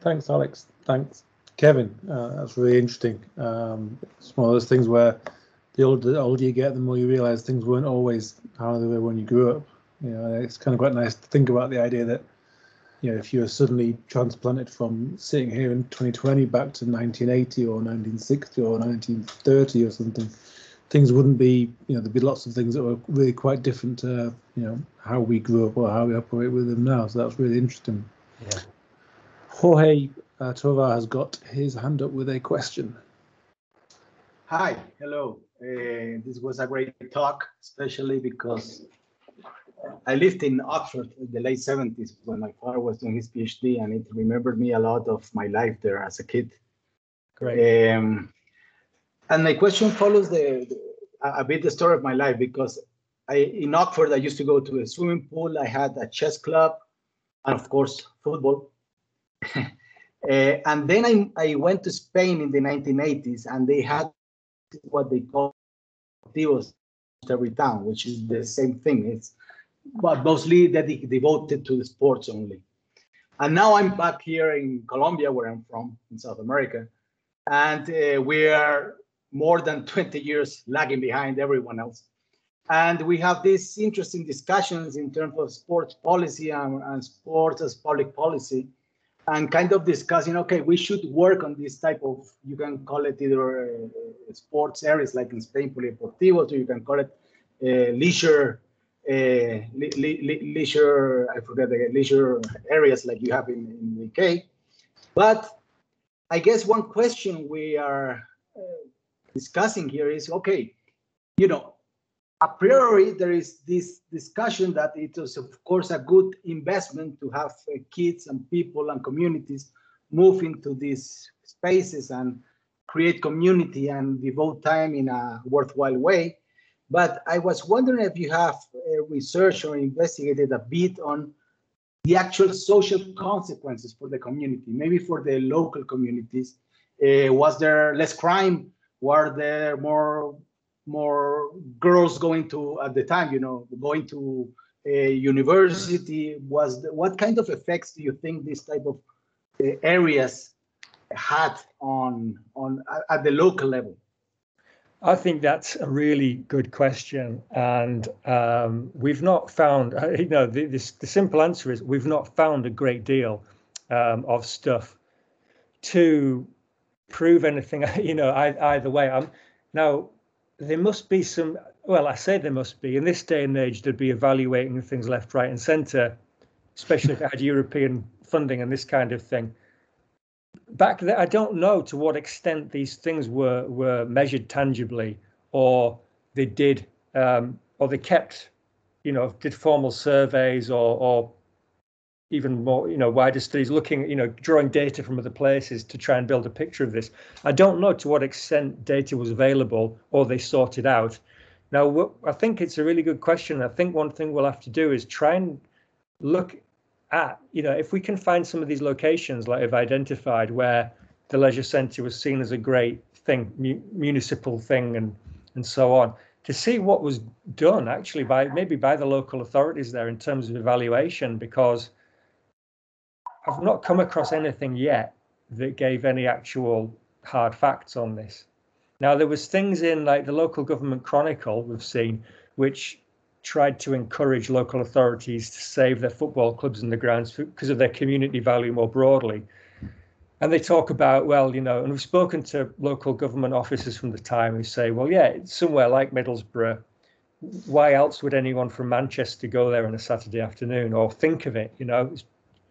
thanks, Alex. Thanks, Kevin. Uh, that's really interesting. Um, it's one of those things where the older, the older you get, the more you realize things weren't always how they were when you grew up. You know, it's kind of quite nice to think about the idea that you know, if you were suddenly transplanted from sitting here in 2020 back to 1980 or 1960 or 1930 or something, things wouldn't be, you know, there'd be lots of things that were really quite different to, you know, how we grew up or how we operate with them now. So that's really interesting. Yeah. Jorge uh, Tovar has got his hand up with a question. Hi, hello. Uh, this was a great talk, especially because I lived in Oxford in the late 70s when my father was doing his PhD, and it remembered me a lot of my life there as a kid. Great. Um, and my question follows the, the, a bit the story of my life because I in Oxford I used to go to a swimming pool. I had a chess club, and of course football. uh, and then I, I went to Spain in the 1980s, and they had what they call every town, which is the same thing. It's but mostly ded- devoted to the sports only. And now I'm back here in Colombia, where I'm from, in South America, and uh, we are more than 20 years lagging behind everyone else. And we have these interesting discussions in terms of sports policy and, and sports as public policy, and kind of discussing, okay, we should work on this type of, you can call it either uh, sports areas like in Spain, polideportivos, or you can call it uh, leisure uh, le le leisure, I forget the leisure areas like you have in, in the UK. But I guess one question we are uh, discussing here is, okay, you know, a priori there is this discussion that it is of course a good investment to have uh, kids and people and communities move into these spaces and create community and devote time in a worthwhile way but I was wondering if you have uh, researched or investigated a bit on the actual social consequences for the community, maybe for the local communities. Uh, was there less crime? Were there more more girls going to at the time, you know, going to a university? Was the, what kind of effects do you think this type of uh, areas had on on at the local level? I think that's a really good question, and um, we've not found. You know, the, this, the simple answer is we've not found a great deal um, of stuff to prove anything. You know, either way. I'm now there must be some. Well, I say there must be in this day and age. They'd be evaluating things left, right, and centre, especially if it had European funding and this kind of thing back then, I don't know to what extent these things were were measured tangibly, or they did, um, or they kept, you know, did formal surveys or or even more, you know, wider studies, looking, you know, drawing data from other places to try and build a picture of this. I don't know to what extent data was available or they sorted out. Now, I think it's a really good question. I think one thing we'll have to do is try and look at, you know, if we can find some of these locations like I've identified where the leisure centre was seen as a great thing, mu- municipal thing, and and so on, to see what was done actually by maybe by the local authorities there in terms of evaluation, because I've not come across anything yet that gave any actual hard facts on this. Now there was things in like the local government chronicle we've seen, which tried to encourage local authorities to save their football clubs and the grounds because of their community value more broadly. And they talk about, well, you know, and we've spoken to local government officers from the time who say, well, yeah, it's somewhere like Middlesbrough. Why else would anyone from Manchester go there on a Saturday afternoon or think of it? You know,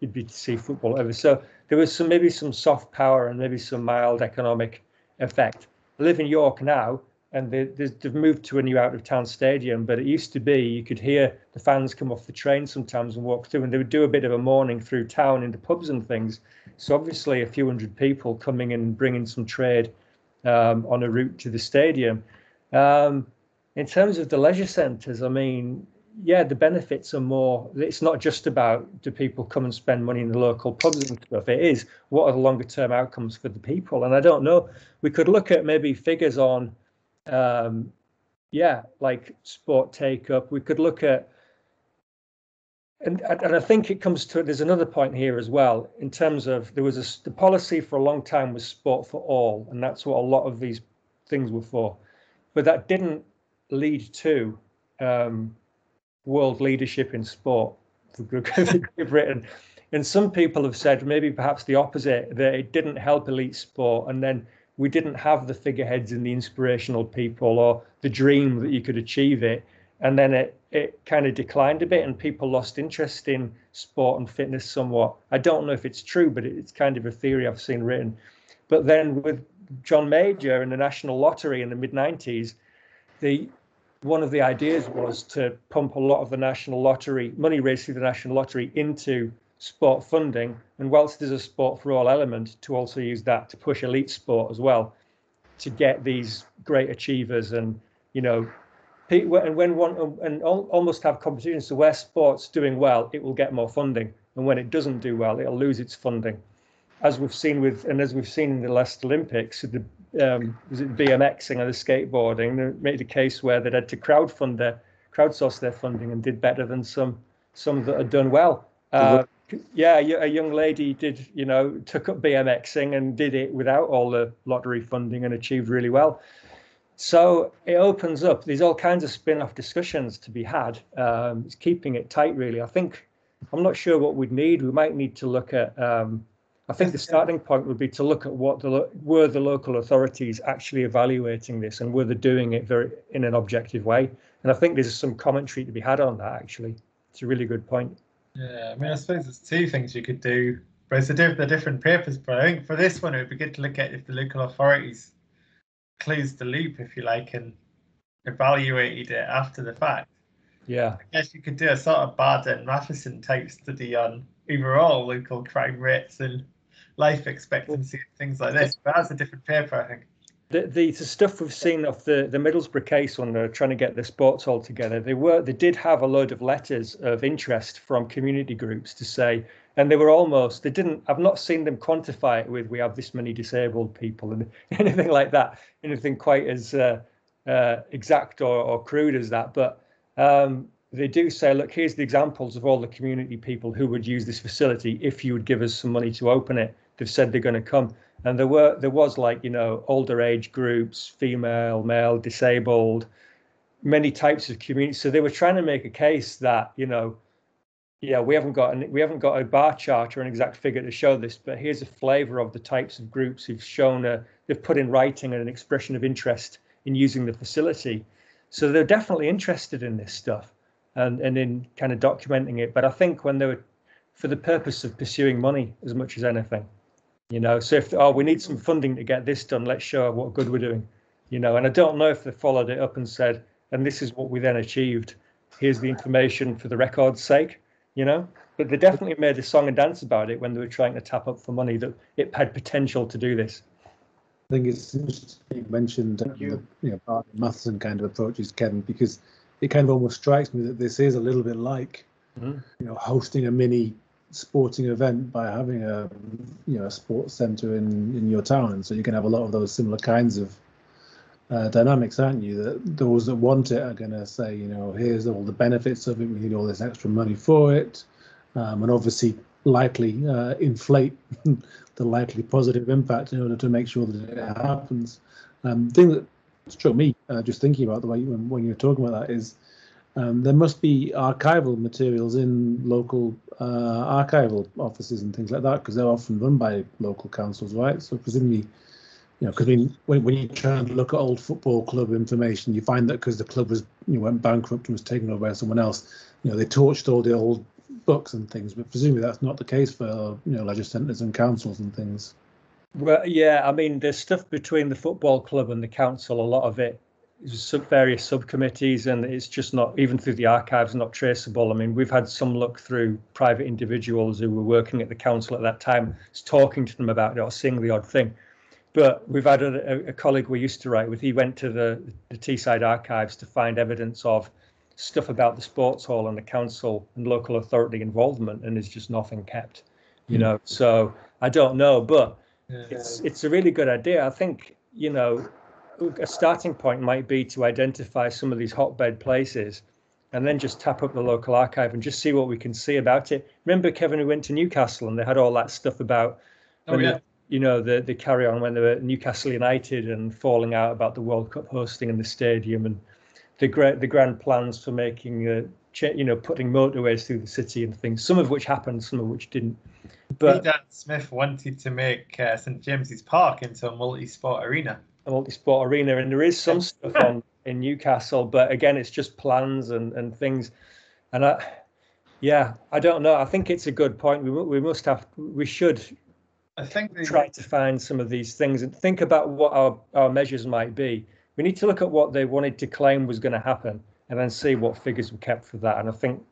you'd be to see football ever. So there was some maybe some soft power and maybe some mild economic effect. I live in York now, and they, have moved to a new out of town stadium. But it used to be you could hear the fans come off the train sometimes and walk through, and they would do a bit of a morning through town into pubs and things. So obviously, a few hundred people coming in and bringing some trade um, on a route to the stadium. Um, in terms of the leisure centres, I mean, yeah, the benefits are more. It's not just about do people come and spend money in the local pubs and stuff. It is what are the longer term outcomes for the people. And I don't know. We could look at maybe figures on um, yeah, like sport take up. We could look at, and and I think it comes to there's another point here as well in terms of there was a the policy for a long time was sport for all, and that's what a lot of these things were for, but that didn't lead to um, world leadership in sport for Great Britain. And some people have said maybe perhaps the opposite that it didn't help elite sport, and then we didn't have the figureheads and the inspirational people or the dream that you could achieve it. And then it, it kind of declined a bit and people lost interest in sport and fitness somewhat. I don't know if it's true, but it's kind of a theory I've seen written. But then with John Major and the National Lottery in the mid 90s, the one of the ideas was to pump a lot of the national lottery money raised through the national lottery into sport funding, and whilst there's a sport for all element, to also use that to push elite sport as well, to get these great achievers and you know, and when one and almost have competitions. So where sports doing well, it will get more funding, and when it doesn't do well, it'll lose its funding, as we've seen with and as we've seen in the last Olympics, the um, was it BMXing or the skateboarding? They made a case where they had to crowdfund their crowdsource their funding and did better than some some that had done well. Uh, yeah, a young lady did, you know, took up BMXing and did it without all the lottery funding and achieved really well. So it opens up. There's all kinds of spin-off discussions to be had. Um, it's keeping it tight, really. I think I'm not sure what we'd need. We might need to look at. Um, I think the starting point would be to look at what the were the local authorities actually evaluating this and were they doing it very in an objective way. And I think there's some commentary to be had on that. Actually, it's a really good point. Yeah, I mean, I suppose there's two things you could do, but it's a diff- the different papers. But I think for this one, it would be good to look at if the local authorities closed the loop, if you like, and evaluated it after the fact. Yeah. I guess you could do a sort of Baade and Matheson type study on overall local crime rates and life expectancy and things like this. But that's a different paper, I think the, the, the stuff we've seen of the the Middlesbrough case when they're trying to get the sports all together, they were they did have a load of letters of interest from community groups to say, and they were almost they didn't. I've not seen them quantify it with we have this many disabled people and anything like that, anything quite as uh, uh, exact or, or crude as that, but. Um, they do say, look, here's the examples of all the community people who would use this facility if you would give us some money to open it. They've said they're going to come. and there were there was like you know older age groups, female, male, disabled, many types of communities. So they were trying to make a case that you know, yeah, we haven't got an, we haven't got a bar chart or an exact figure to show this, but here's a flavour of the types of groups who've shown a they've put in writing an expression of interest in using the facility. So they're definitely interested in this stuff and and in kind of documenting it. But I think when they were for the purpose of pursuing money as much as anything you know so if oh we need some funding to get this done let's show what good we're doing you know and i don't know if they followed it up and said and this is what we then achieved here's the information for the record's sake you know but they definitely made a song and dance about it when they were trying to tap up for money that it had potential to do this I think it's interesting you mentioned um, you. the you know, Matheson kind of approaches, Kevin, because it kind of almost strikes me that this is a little bit like, mm-hmm. you know, hosting a mini sporting event by having a you know a sports center in in your town. So you can have a lot of those similar kinds of uh, dynamics aren't you? That those that want it are going to say you know here's all the benefits of it. We need all this extra money for it. Um, and obviously likely uh, inflate the likely positive impact in order to make sure that it happens. Um, thing that struck me uh, just thinking about the way when, when you're talking about that is um, there must be archival materials in local uh, archival offices and things like that because they're often run by local councils, right? So presumably, you know, because when, when you try and look at old football club information, you find that because the club was you know, went bankrupt and was taken over by someone else, you know, they torched all the old books and things. But presumably that's not the case for you know centres and councils and things. Well, yeah, I mean, there's stuff between the football club and the council. A lot of it sub various subcommittees and it's just not even through the archives not traceable i mean we've had some look through private individuals who were working at the council at that time talking to them about it or seeing the odd thing but we've had a, a colleague we used to write with he went to the the teesside archives to find evidence of stuff about the sports hall and the council and local authority involvement and there's just nothing kept you mm. know so i don't know but yeah. it's it's a really good idea i think you know a starting point might be to identify some of these hotbed places and then just tap up the local archive and just see what we can see about it. Remember, Kevin, who went to Newcastle and they had all that stuff about, oh, yeah. the, you know, the, the carry on when they were Newcastle United and falling out about the World Cup hosting and the stadium and the great the grand plans for making, uh, you know, putting motorways through the city and things. Some of which happened, some of which didn't. But Dan Smith wanted to make uh, St James's Park into a multi-sport arena a multi-sport arena, and there is some stuff on in Newcastle, but again, it's just plans and and things. And I, yeah, I don't know. I think it's a good point. We we must have we should. I think they, try to find some of these things and think about what our our measures might be. We need to look at what they wanted to claim was going to happen, and then see what figures were kept for that. And I think,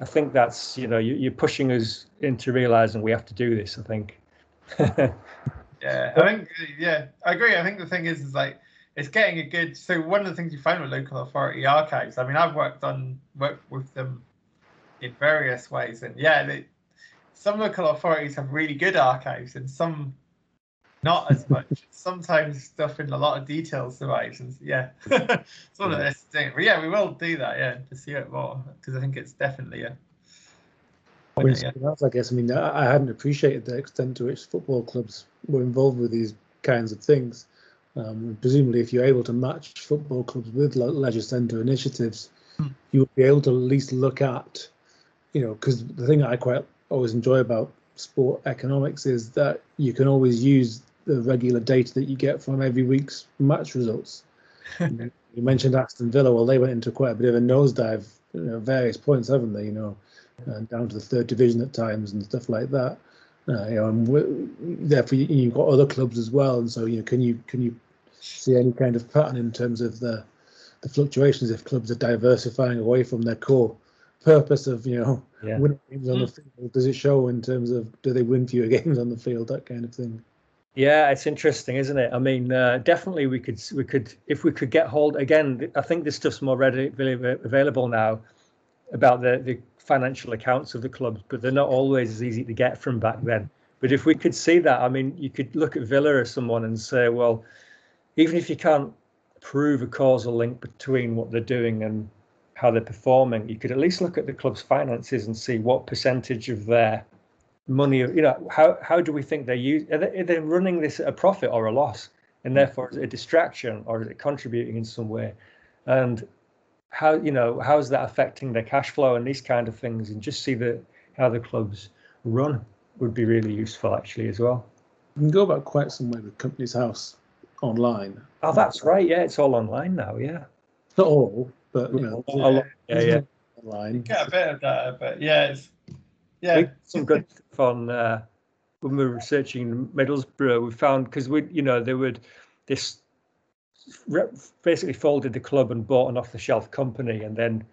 I think that's you know you, you're pushing us into realizing we have to do this. I think. Yeah, I think yeah, I agree. I think the thing is, is like it's getting a good. So one of the things you find with local authority archives. I mean, I've worked on worked with them in various ways, and yeah, they, some local authorities have really good archives, and some not as much. Sometimes stuff in a lot of detail survives, and yeah, it's one of mm. this thing. But yeah, we will do that. Yeah, to see it more because I think it's definitely a I mean, else, I guess. I mean, I hadn't appreciated the extent to which football clubs were involved with these kinds of things. Um, presumably, if you're able to match football clubs with leisure centre initiatives, mm. you would be able to at least look at, you know, because the thing I quite always enjoy about sport economics is that you can always use the regular data that you get from every week's match results. you, know, you mentioned Aston Villa. Well, they went into quite a bit of a nosedive you know, various points, haven't they? You know, uh, down to the third division at times and stuff like that. Uh, you know, and therefore you, have got other clubs as well. And so, you know, can you can you see any kind of pattern in terms of the the fluctuations if clubs are diversifying away from their core purpose of you know yeah. winning games on the hmm. field? Does it show in terms of do they win fewer games on the field? That kind of thing. Yeah, it's interesting, isn't it? I mean, uh, definitely we could we could if we could get hold again. I think this stuff's more readily available now about the the financial accounts of the clubs, but they're not always as easy to get from back then. But if we could see that, I mean, you could look at Villa or someone and say, well, even if you can't prove a causal link between what they're doing and how they're performing, you could at least look at the club's finances and see what percentage of their money. You know, how how do we think they use? Are they, are they running this at a profit or a loss? And hmm. therefore, is it a distraction or is it contributing in some way? And how you know how is that affecting their cash flow and these kind of things? And just see the how the clubs run would be really useful actually as well. You can go back quite some way with Companies House online. Oh, that's right. Yeah, it's all online now. Yeah, not all, but you know, yeah, yeah, yeah. online. Get a bit of that, but yeah, it's yeah, some good stuff on. Uh, when we were researching Middlesbrough, we found because we, you know, they would this basically folded the club and bought an off-the-shelf company and then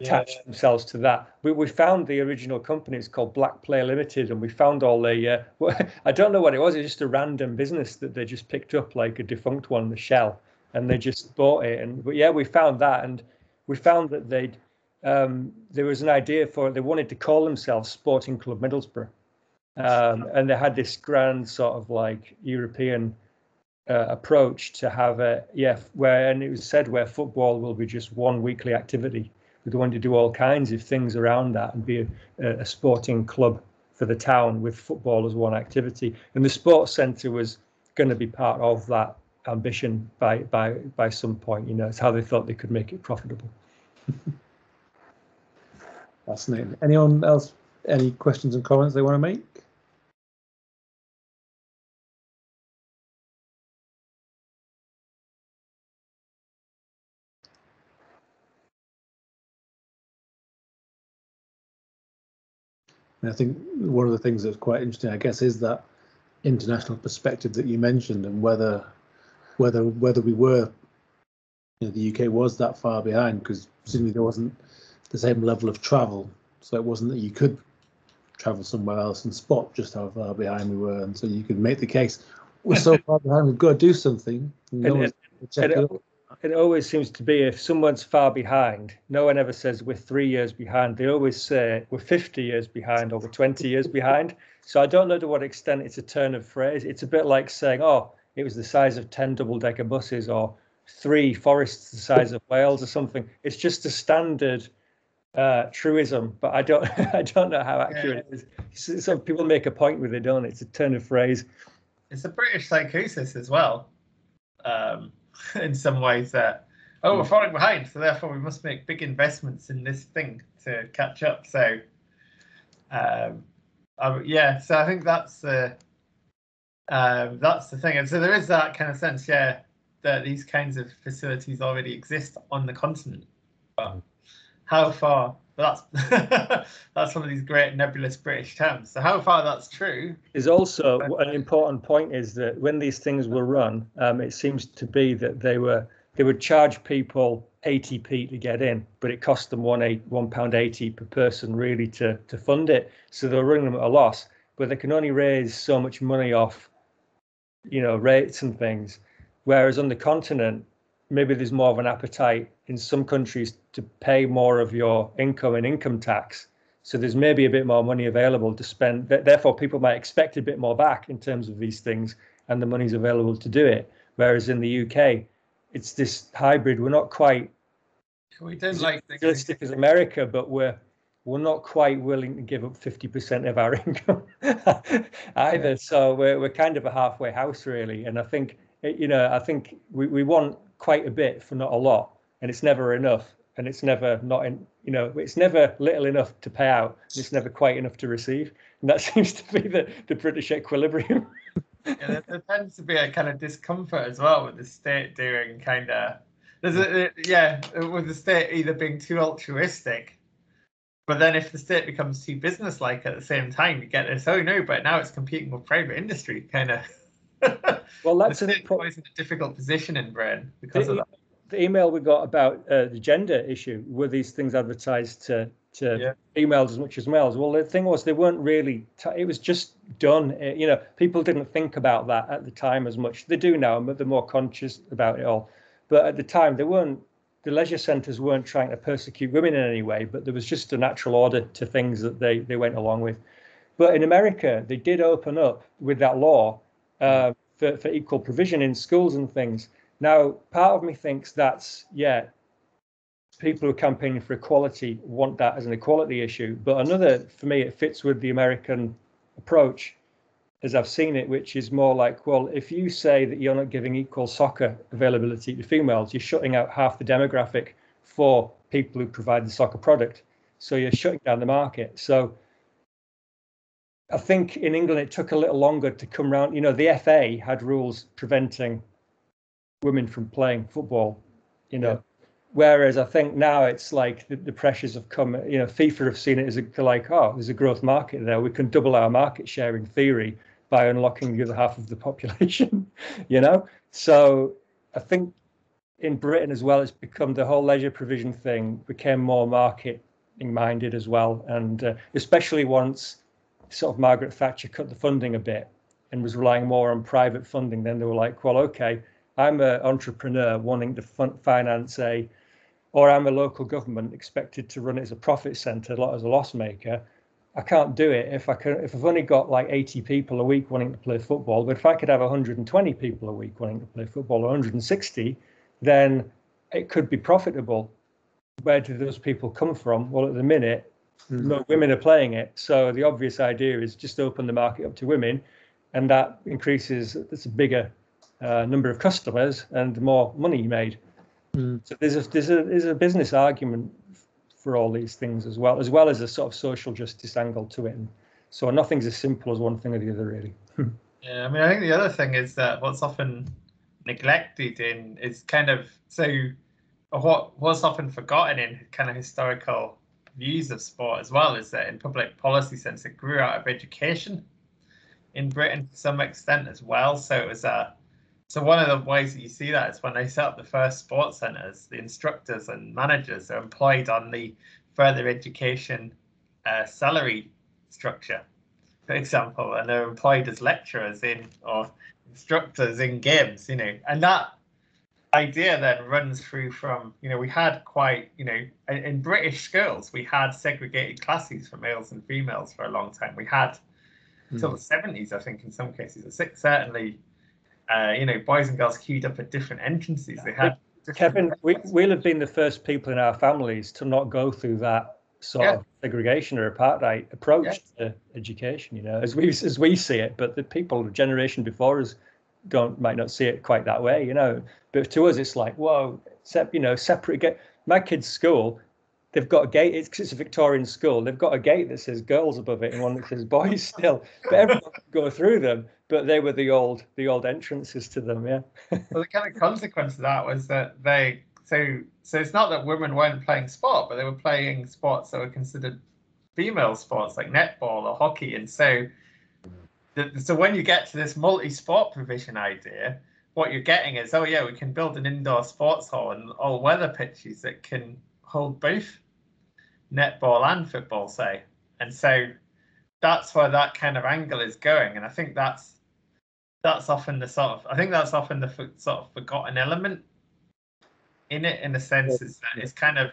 attached yeah. themselves to that. We, we found the original company. It's called Black Player Limited, and we found all the. Uh, I don't know what it was. It's just a random business that they just picked up, like a defunct one, the shell, and they just bought it. And but yeah, we found that, and we found that they'd. Um, there was an idea for they wanted to call themselves Sporting Club Middlesbrough, um, and they had this grand sort of like European uh, approach to have a yeah where and it was said where football will be just one weekly activity. We're going to do all kinds of things around that and be a, a sporting club for the town with football as one activity. And the sports centre was going to be part of that ambition by by by some point you know it's how they thought they could make it profitable. Fascinating. Anyone else any questions and comments they want to make I think one of the things that's quite interesting, I guess, is that international perspective that you mentioned, and whether whether whether we were, you know, the UK was that far behind because presumably there wasn't the same level of travel, so it wasn't that you could travel somewhere else and spot just how far behind we were, and so you could make the case we're so far behind, we've got to do something. And, and, and, it always seems to be if someone's far behind, no one ever says we're three years behind. They always say we're 50 years behind or we're 20 years behind. So I don't know to what extent it's a turn of phrase. It's a bit like saying, oh, it was the size of 10 double decker buses or three forests the size of Wales or something. It's just a standard uh, truism, but I don't I don't know how accurate yeah. it is. So people make a point with it, don't it? It's a turn of phrase. It's a British psychosis as well. Um, in some ways that oh we're mm. falling behind, so therefore we must make big investments in this thing to catch up. So um, uh, yeah, so I think that's the um, that's the thing, and so there is that kind of sense, yeah, that these kinds of facilities already exist on the continent. But how far? That's that's one of these great nebulous British terms. So how far that's true is also an important point. Is that when these things were run, um, it seems to be that they were they would charge people 80p to get in, but it cost them one eight one pound eighty per person really to to fund it. So they were running them at a loss, but they can only raise so much money off, you know, rates and things. Whereas on the continent, maybe there's more of an appetite in some countries to pay more of your income in income tax. So there's maybe a bit more money available to spend. Therefore, people might expect a bit more back in terms of these things, and the money's available to do it. Whereas in the UK, it's this hybrid. We're not quite. We don't like realistic as America, but we're we're not quite willing to give up 50% of our income either. So we're we're kind of a halfway house, really. And I think you know, I think we, we want quite a bit for not a lot, and it's never enough, and it's never not in, you know, it's never little enough to pay out, it's never quite enough to receive, and that seems to be the the British equilibrium. yeah, there, tends to be a kind of discomfort as well with the state doing kind of there's a uh, yeah with the state either being too altruistic but then if the state becomes too business-like at the same time you get this oh no but now it's competing with private industry kind of well, that's an always in a difficult position in Britain because the, of that. The email we got about uh, the gender issue were these things advertised to to yeah. females as much as males. Well, the thing was they weren't really. T- it was just done. Uh, you know, people didn't think about that at the time as much. They do now, but they're more conscious about it all. But at the time, they weren't. The leisure centres weren't trying to persecute women in any way, but there was just a natural order to things that they they went along with. But in America, they did open up with that law uh, for, for equal provision in schools and things. Now, part of me thinks that's, yeah, people who are campaigning for equality want that as an equality issue. But another, for me, it fits with the American approach as I've seen it, which is more like, well, if you say that you're not giving equal soccer availability to females, you're shutting out half the demographic for people who provide the soccer product. So you're shutting down the market. So I think in England it took a little longer to come around. You know, the FA had rules preventing women from playing football. You know, yeah. whereas I think now it's like the, the, pressures have come. You know, FIFA have seen it as a, like, oh, there's a growth market there. We can double our market share in theory by unlocking the other half of the population. you know, so I think in Britain as well, it's become the whole leisure provision thing became more market minded as well, and uh, especially once sort of Margaret Thatcher cut the funding a bit and was relying more on private funding. Then they were like, well, okay, I'm an entrepreneur wanting to fund, finance a, or I'm a local government expected to run it as a profit centre, not as a loss maker. I can't do it if I can if I've only got like 80 people a week wanting to play football. But if I could have 120 people a week wanting to play football, or 160, then it could be profitable. Where do those people come from? Well, at the minute, mm-hmm. no women are playing it. So the obvious idea is just open the market up to women, and that increases. It's a bigger uh, number of customers and the more money you made. Mm. So there's a there's a there's a business argument for all these things as well, as well as a sort of social justice angle to it. And so nothing's as simple as one thing or the other, really. yeah, I mean, I think the other thing is that what's often neglected in is kind of so what what's often forgotten in kind of historical views of sport as well is that in public policy sense it grew out of education in Britain to some extent as well. So it was a so one of the ways that you see that is when they set up the first sports centres, the instructors and managers are employed on the further education uh, salary structure, for example, and they're employed as lecturers in or instructors in games, you know, and that idea then runs through from you know we had quite you know in british schools we had segregated classes for males and females for a long time we had until mm. the 70s i think in some cases certainly uh, you know boys and girls queued up at different entrances they had kevin we, we'll have been the first people in our families to not go through that sort yeah. of segregation or apartheid approach yeah. to education you know as we as we see it but the people the generation before us don't might not see it quite that way you know but to us it's like whoa sep, you know separate get my kids school they've got a gate it's, it's a victorian school. They've got a gate that says girls above it and one that says boys still. But everyone can go through them but they were the old the old entrances to them yeah. Well the kind of consequence of that was that they so so it's not that women weren't playing sport, but they were playing sports that were considered female sports like netball or hockey, and so the, so when you get to this multi-sport provision idea, what you're getting is oh yeah, we can build an indoor sports hall and all weather pitches that can hold both netball and football, say, and so that's where that kind of angle is going, and I think that's that's often the sort of I think that's often the sort of forgotten element in it in a sense is that it's kind of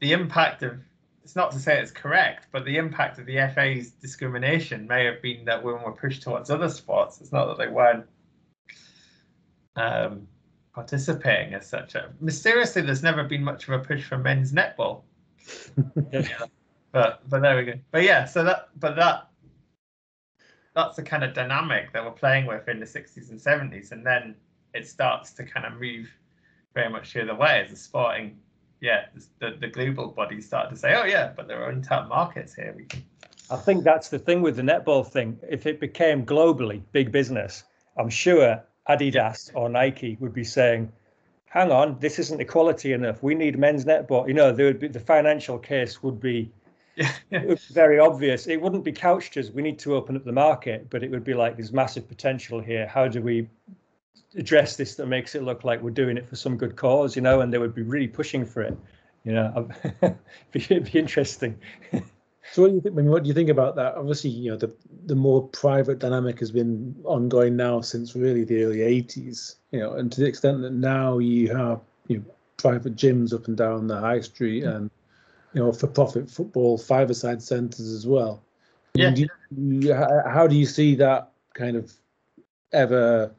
the impact of it's not to say it's correct, but the impact of the FA's discrimination may have been that women were pushed towards other sports. It's not that they weren't um, participating as such. Mysteriously, there's never been much of a push for men's netball. Yeah. But but there we go. But yeah, so that but that that's the kind of dynamic that we're playing with in the 60s and 70s, and then it starts to kind of move very much the other way as a sporting yeah the, the global bodies start to say oh yeah but there are untapped markets here we can I think that's the thing with the netball thing. If it became globally big business, I'm sure Adidas or Nike would be saying, "Hang on, this isn't equality enough. We need men's netball." You know, there would be the financial case would be yeah. very obvious. It wouldn't be couched as we need to open up the market, but it would be like there's massive potential here. How do we address this that makes it look like we're doing it for some good cause, you know, and they would be really pushing for it. You know, it'd be interesting. so what do you think? I mean, what do you think about that? Obviously, you know, the the more private dynamic has been ongoing now since really the early '80s. You know, and to the extent that now you have you know, private gyms up and down the high street mm-hmm. and you know for-profit football five-a-side centres as well. Yeah. Do you, how do you see that kind of ever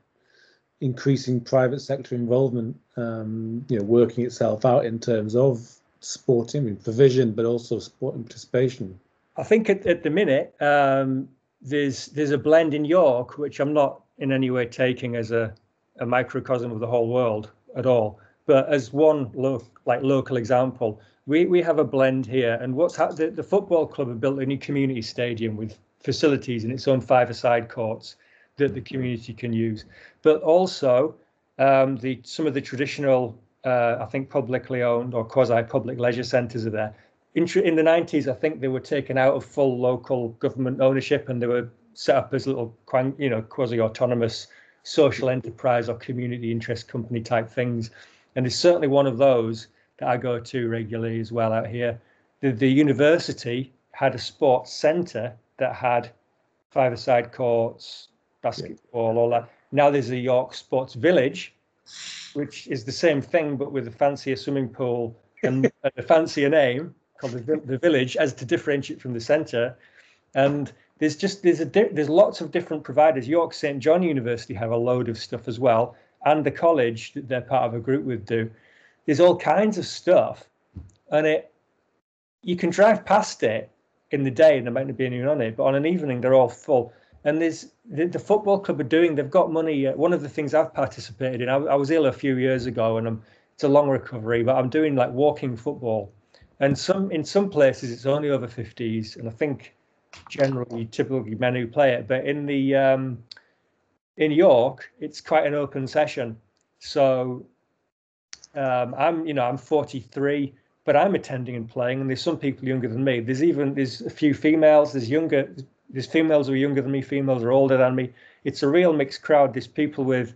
increasing private sector involvement, um, you know, working itself out in terms of sporting provision, but also sporting participation? I think at, at the minute, um, there's there's a blend in York, which I'm not in any way taking as a, a microcosm of the whole world at all, but as one lo- like local example, we we have a blend here. And what's ha- the, the football club have built a new community stadium with facilities and its own five-a-side courts that the community can use, but also um, the some of the traditional, uh, I think, publicly owned or quasi-public leisure centres are there. In, in the 90s, I think they were taken out of full local government ownership and they were set up as little, you know, quasi-autonomous social enterprise or community interest company type things. And it's certainly one of those that I go to regularly as well out here. The, the university had a sports centre that had five-a-side courts, basketball, all that. Now there's a York Sports Village, which is the same thing but with a fancier swimming pool and a fancier name called the, the Village, as to differentiate from the centre. And there's just there's a there's lots of different providers. York St John University have a load of stuff as well, and the college that they're part of a group with do. There's all kinds of stuff, and it you can drive past it in the day and there might not be anyone on it, but on an evening they're all full and there's the, the, football club are doing they've got money uh, one of the things i've participated in I, I, was ill a few years ago and I'm, it's a long recovery but i'm doing like walking football. And some in some places it's only over 50s and i think generally typically men who play it but in the um, in york it's quite an open session. So um, i'm you know i'm 43 but i'm attending and playing and there's some people younger than me. There's even there's a few females there's younger there's females who are younger than me, females who are older than me. It's a real mixed crowd. There's people with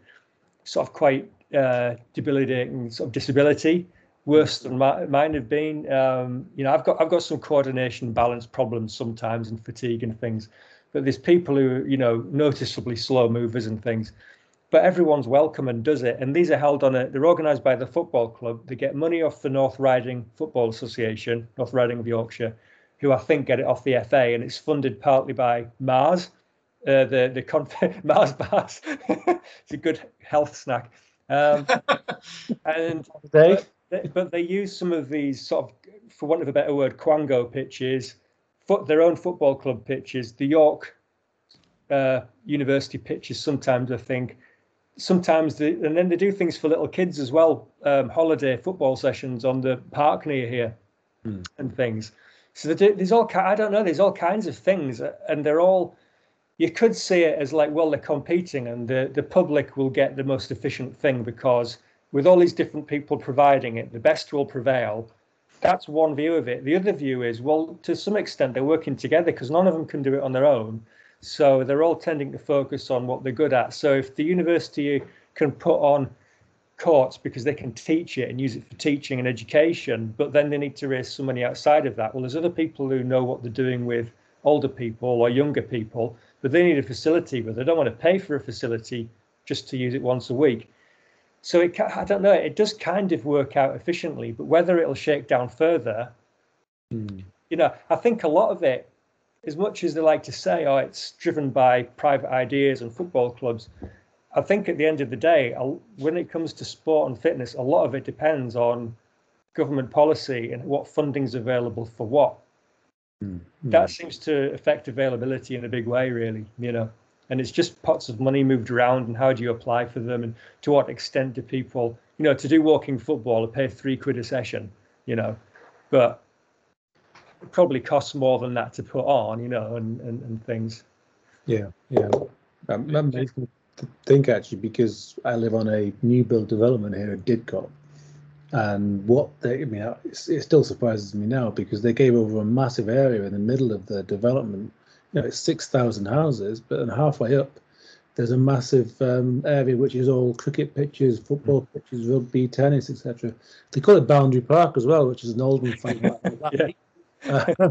sort of quite uh, debilitating sort of disability, worse than my, mine have been. Um, you know, I've got I've got some coordination balance problems sometimes and fatigue and things, but there's people who you know noticeably slow movers and things. But everyone's welcome and does it. And these are held on a. They're organised by the football club. They get money off the North Riding Football Association, North Riding of Yorkshire who I think get it off the FA, and it's funded partly by Mars, uh, the the conf- Mars bars. it's a good health snack. Um, and but, but, they use some of these sort of, for want of a better word, Quango pitches, foot their own football club pitches, the York uh, University pitches. Sometimes I think, sometimes they, and then they do things for little kids as well. Um, holiday football sessions on the park near here, mm. and things. So there's all I don't know. There's all kinds of things, uh, and they're all. You could see it as like, well, they're competing, and the the public will get the most efficient thing because with all these different people providing it, the best will prevail. That's one view of it. The other view is, well, to some extent, they're working together because none of them can do it on their own. So they're all tending to focus on what they're good at. So if the university can put on courts because they can teach it and use it for teaching and education, but then they need to raise some money outside of that. Well, there's other people who know what they're doing with older people or younger people, but they need a facility, but they don't want to pay for a facility just to use it once a week. So it, I don't know, it does kind of work out efficiently, but whether it'll shake down further, hmm. you know, I think a lot of it, as much as they like to say, oh, it's driven by private ideas and football clubs, I think at the end of the day, when it comes to sport and fitness, a lot of it depends on government policy and what funding is available for what. Mm. That seems to affect availability in a big way, really. You know, and it's just pots of money moved around, and how do you apply for them, and to what extent do people, you know, to do walking football, or pay three quid a session, you know, but it probably costs more than that to put on, you know, and and, and things. Yeah, yeah. Um, think actually because I live on a new build development here at Didcot, and what they, I mean, it still surprises me now because they gave over a massive area in the middle of the development. You know, it's six thousand houses, but then halfway up, there's a massive um, area which is all cricket pitches, football mm. pitches, rugby, tennis, etc. They call it Boundary Park as well, which is an old one. yeah. Uh,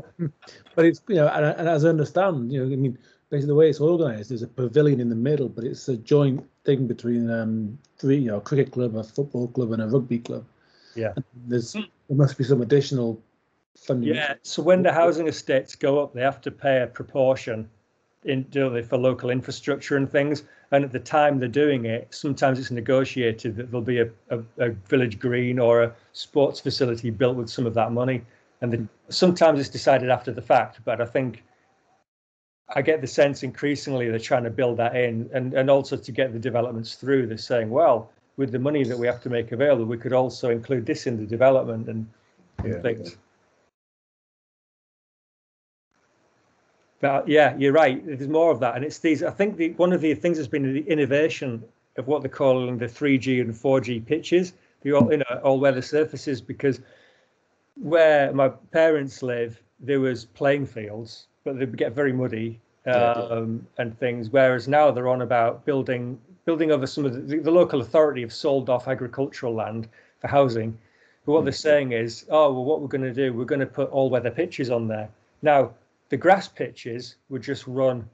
but it's you know, and, and as I understand, you know, I mean, basically the way it's organised, there's a pavilion in the middle, but it's a joint thing between um, three, you know, a cricket club, a football club, and a rugby club. Yeah, and there's there must be some additional funding. Yeah, so when the housing estates go up, they have to pay a proportion in for local infrastructure and things. And at the time they're doing it, sometimes it's negotiated that there'll be a, a, a village green or a sports facility built with some of that money. And the, sometimes it's decided after the fact, but I think I get the sense increasingly they're trying to build that in, and and also to get the developments through. They're saying, well, with the money that we have to make available, we could also include this in the development and, and Yeah. things. But yeah, you're right. There's more of that, and it's these. I think the one of the things that's been the innovation of what they're calling the 3G and 4G pitches, the all you know all weather surfaces, because where my parents live, there was playing fields, but they get very muddy Yeah, um, and things. Whereas now they're on about building building over some of the, the local authority have sold off agricultural land for housing. But what they're saying is, oh well, what we're going to do, we're going to put all weather pitches on there. Now the grass pitches would just run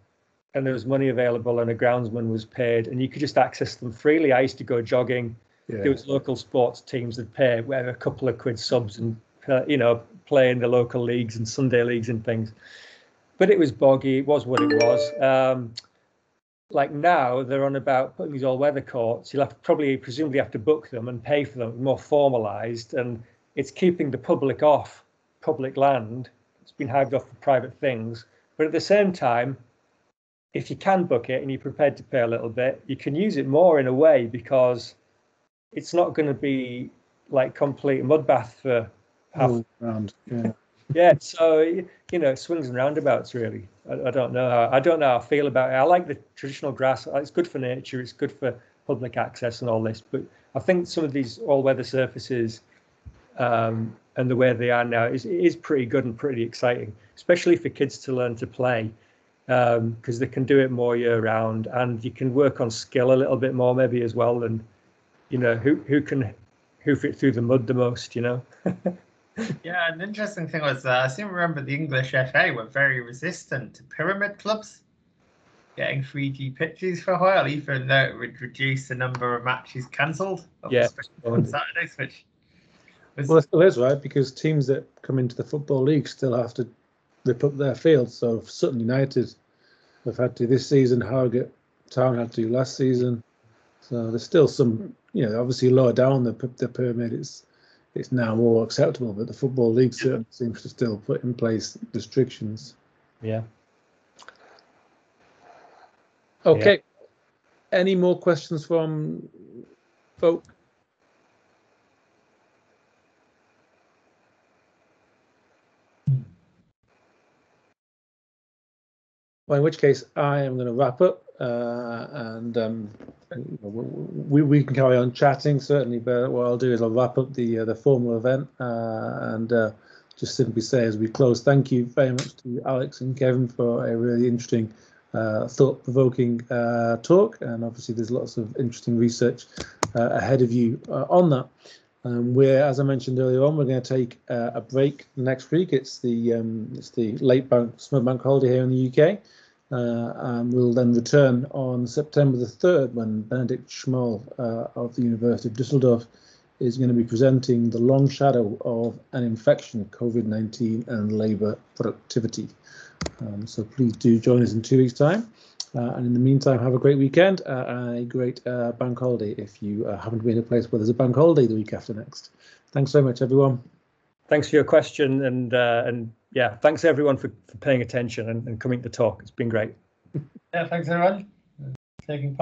and there was money available and a groundsman was paid and you could just access them freely. I used to go jogging. Yeah. There was local sports teams that pay where a couple of quid subs and uh, you know play in the local leagues and Sunday leagues and things. But it was boggy. It was what it was. Um, like now they're on about putting these all weather courts. You'll have to probably presumably have to book them and pay for them more formalized and it's keeping the public off public land. It's been hived off for private things. But at the same time, if you can book it and you're prepared to pay a little bit, you can use it more in a way because it's not going to be like complete mud bath for half. All round. Yeah. Yeah, so you know, swings and roundabouts really. I, I don't know how I don't know how I feel about it. I like the traditional grass. It's good for nature. It's good for public access and all this. But I think some of these all-weather surfaces um, and the way they are now is is pretty good and pretty exciting, especially for kids to learn to play because they can do it more year round and you can work on skill a little bit more maybe as well and you know who who can hoof it through the mud the most you know Yeah, an interesting thing was uh, I seem to remember the English FA were very resistant to pyramid clubs getting 3G pitches for a while, even though it would reduce the number of matches cancelled. Yeah. on Saturdays, which was Well, it still is right because teams that come into the football league still have to rip up their fields. So Sutton United have had to this season. Harrogate Town had to last season. So there's still some, you know, obviously lower down the the pyramid. It's it's now more acceptable, but the football league certainly seems to still put in place restrictions. yeah Okay. Any more questions from folk? Well, in which case, I am going to wrap up, and um, we we can carry on chatting certainly. But what I'll do is I'll wrap up the uh, the formal event uh, and uh, just simply say as we close, thank you very much to Alex and Kevin for a really interesting uh, thought-provoking uh, talk, and obviously there's lots of interesting research uh, ahead of you uh, on that. Um, we're, as I mentioned earlier on, we're going to take uh, a break next week. It's the um, it's the late bank summer bank holiday here in the UK, uh, and we'll then return on September the third when Benedict Schmoll uh, of the University of Düsseldorf is going to be presenting the long shadow of an infection, COVID-19, and labour productivity. Um, so please do join us in two weeks' time. Uh, and in the meantime, have a great weekend uh, and a great uh, bank holiday if you uh, happen to be in a place where there's a bank holiday the week after next. Thanks so much, everyone. thanks for your question and uh, and yeah thanks everyone for, for paying attention and, and coming to talk. It's been great. Yeah, thanks everyone. Taking part.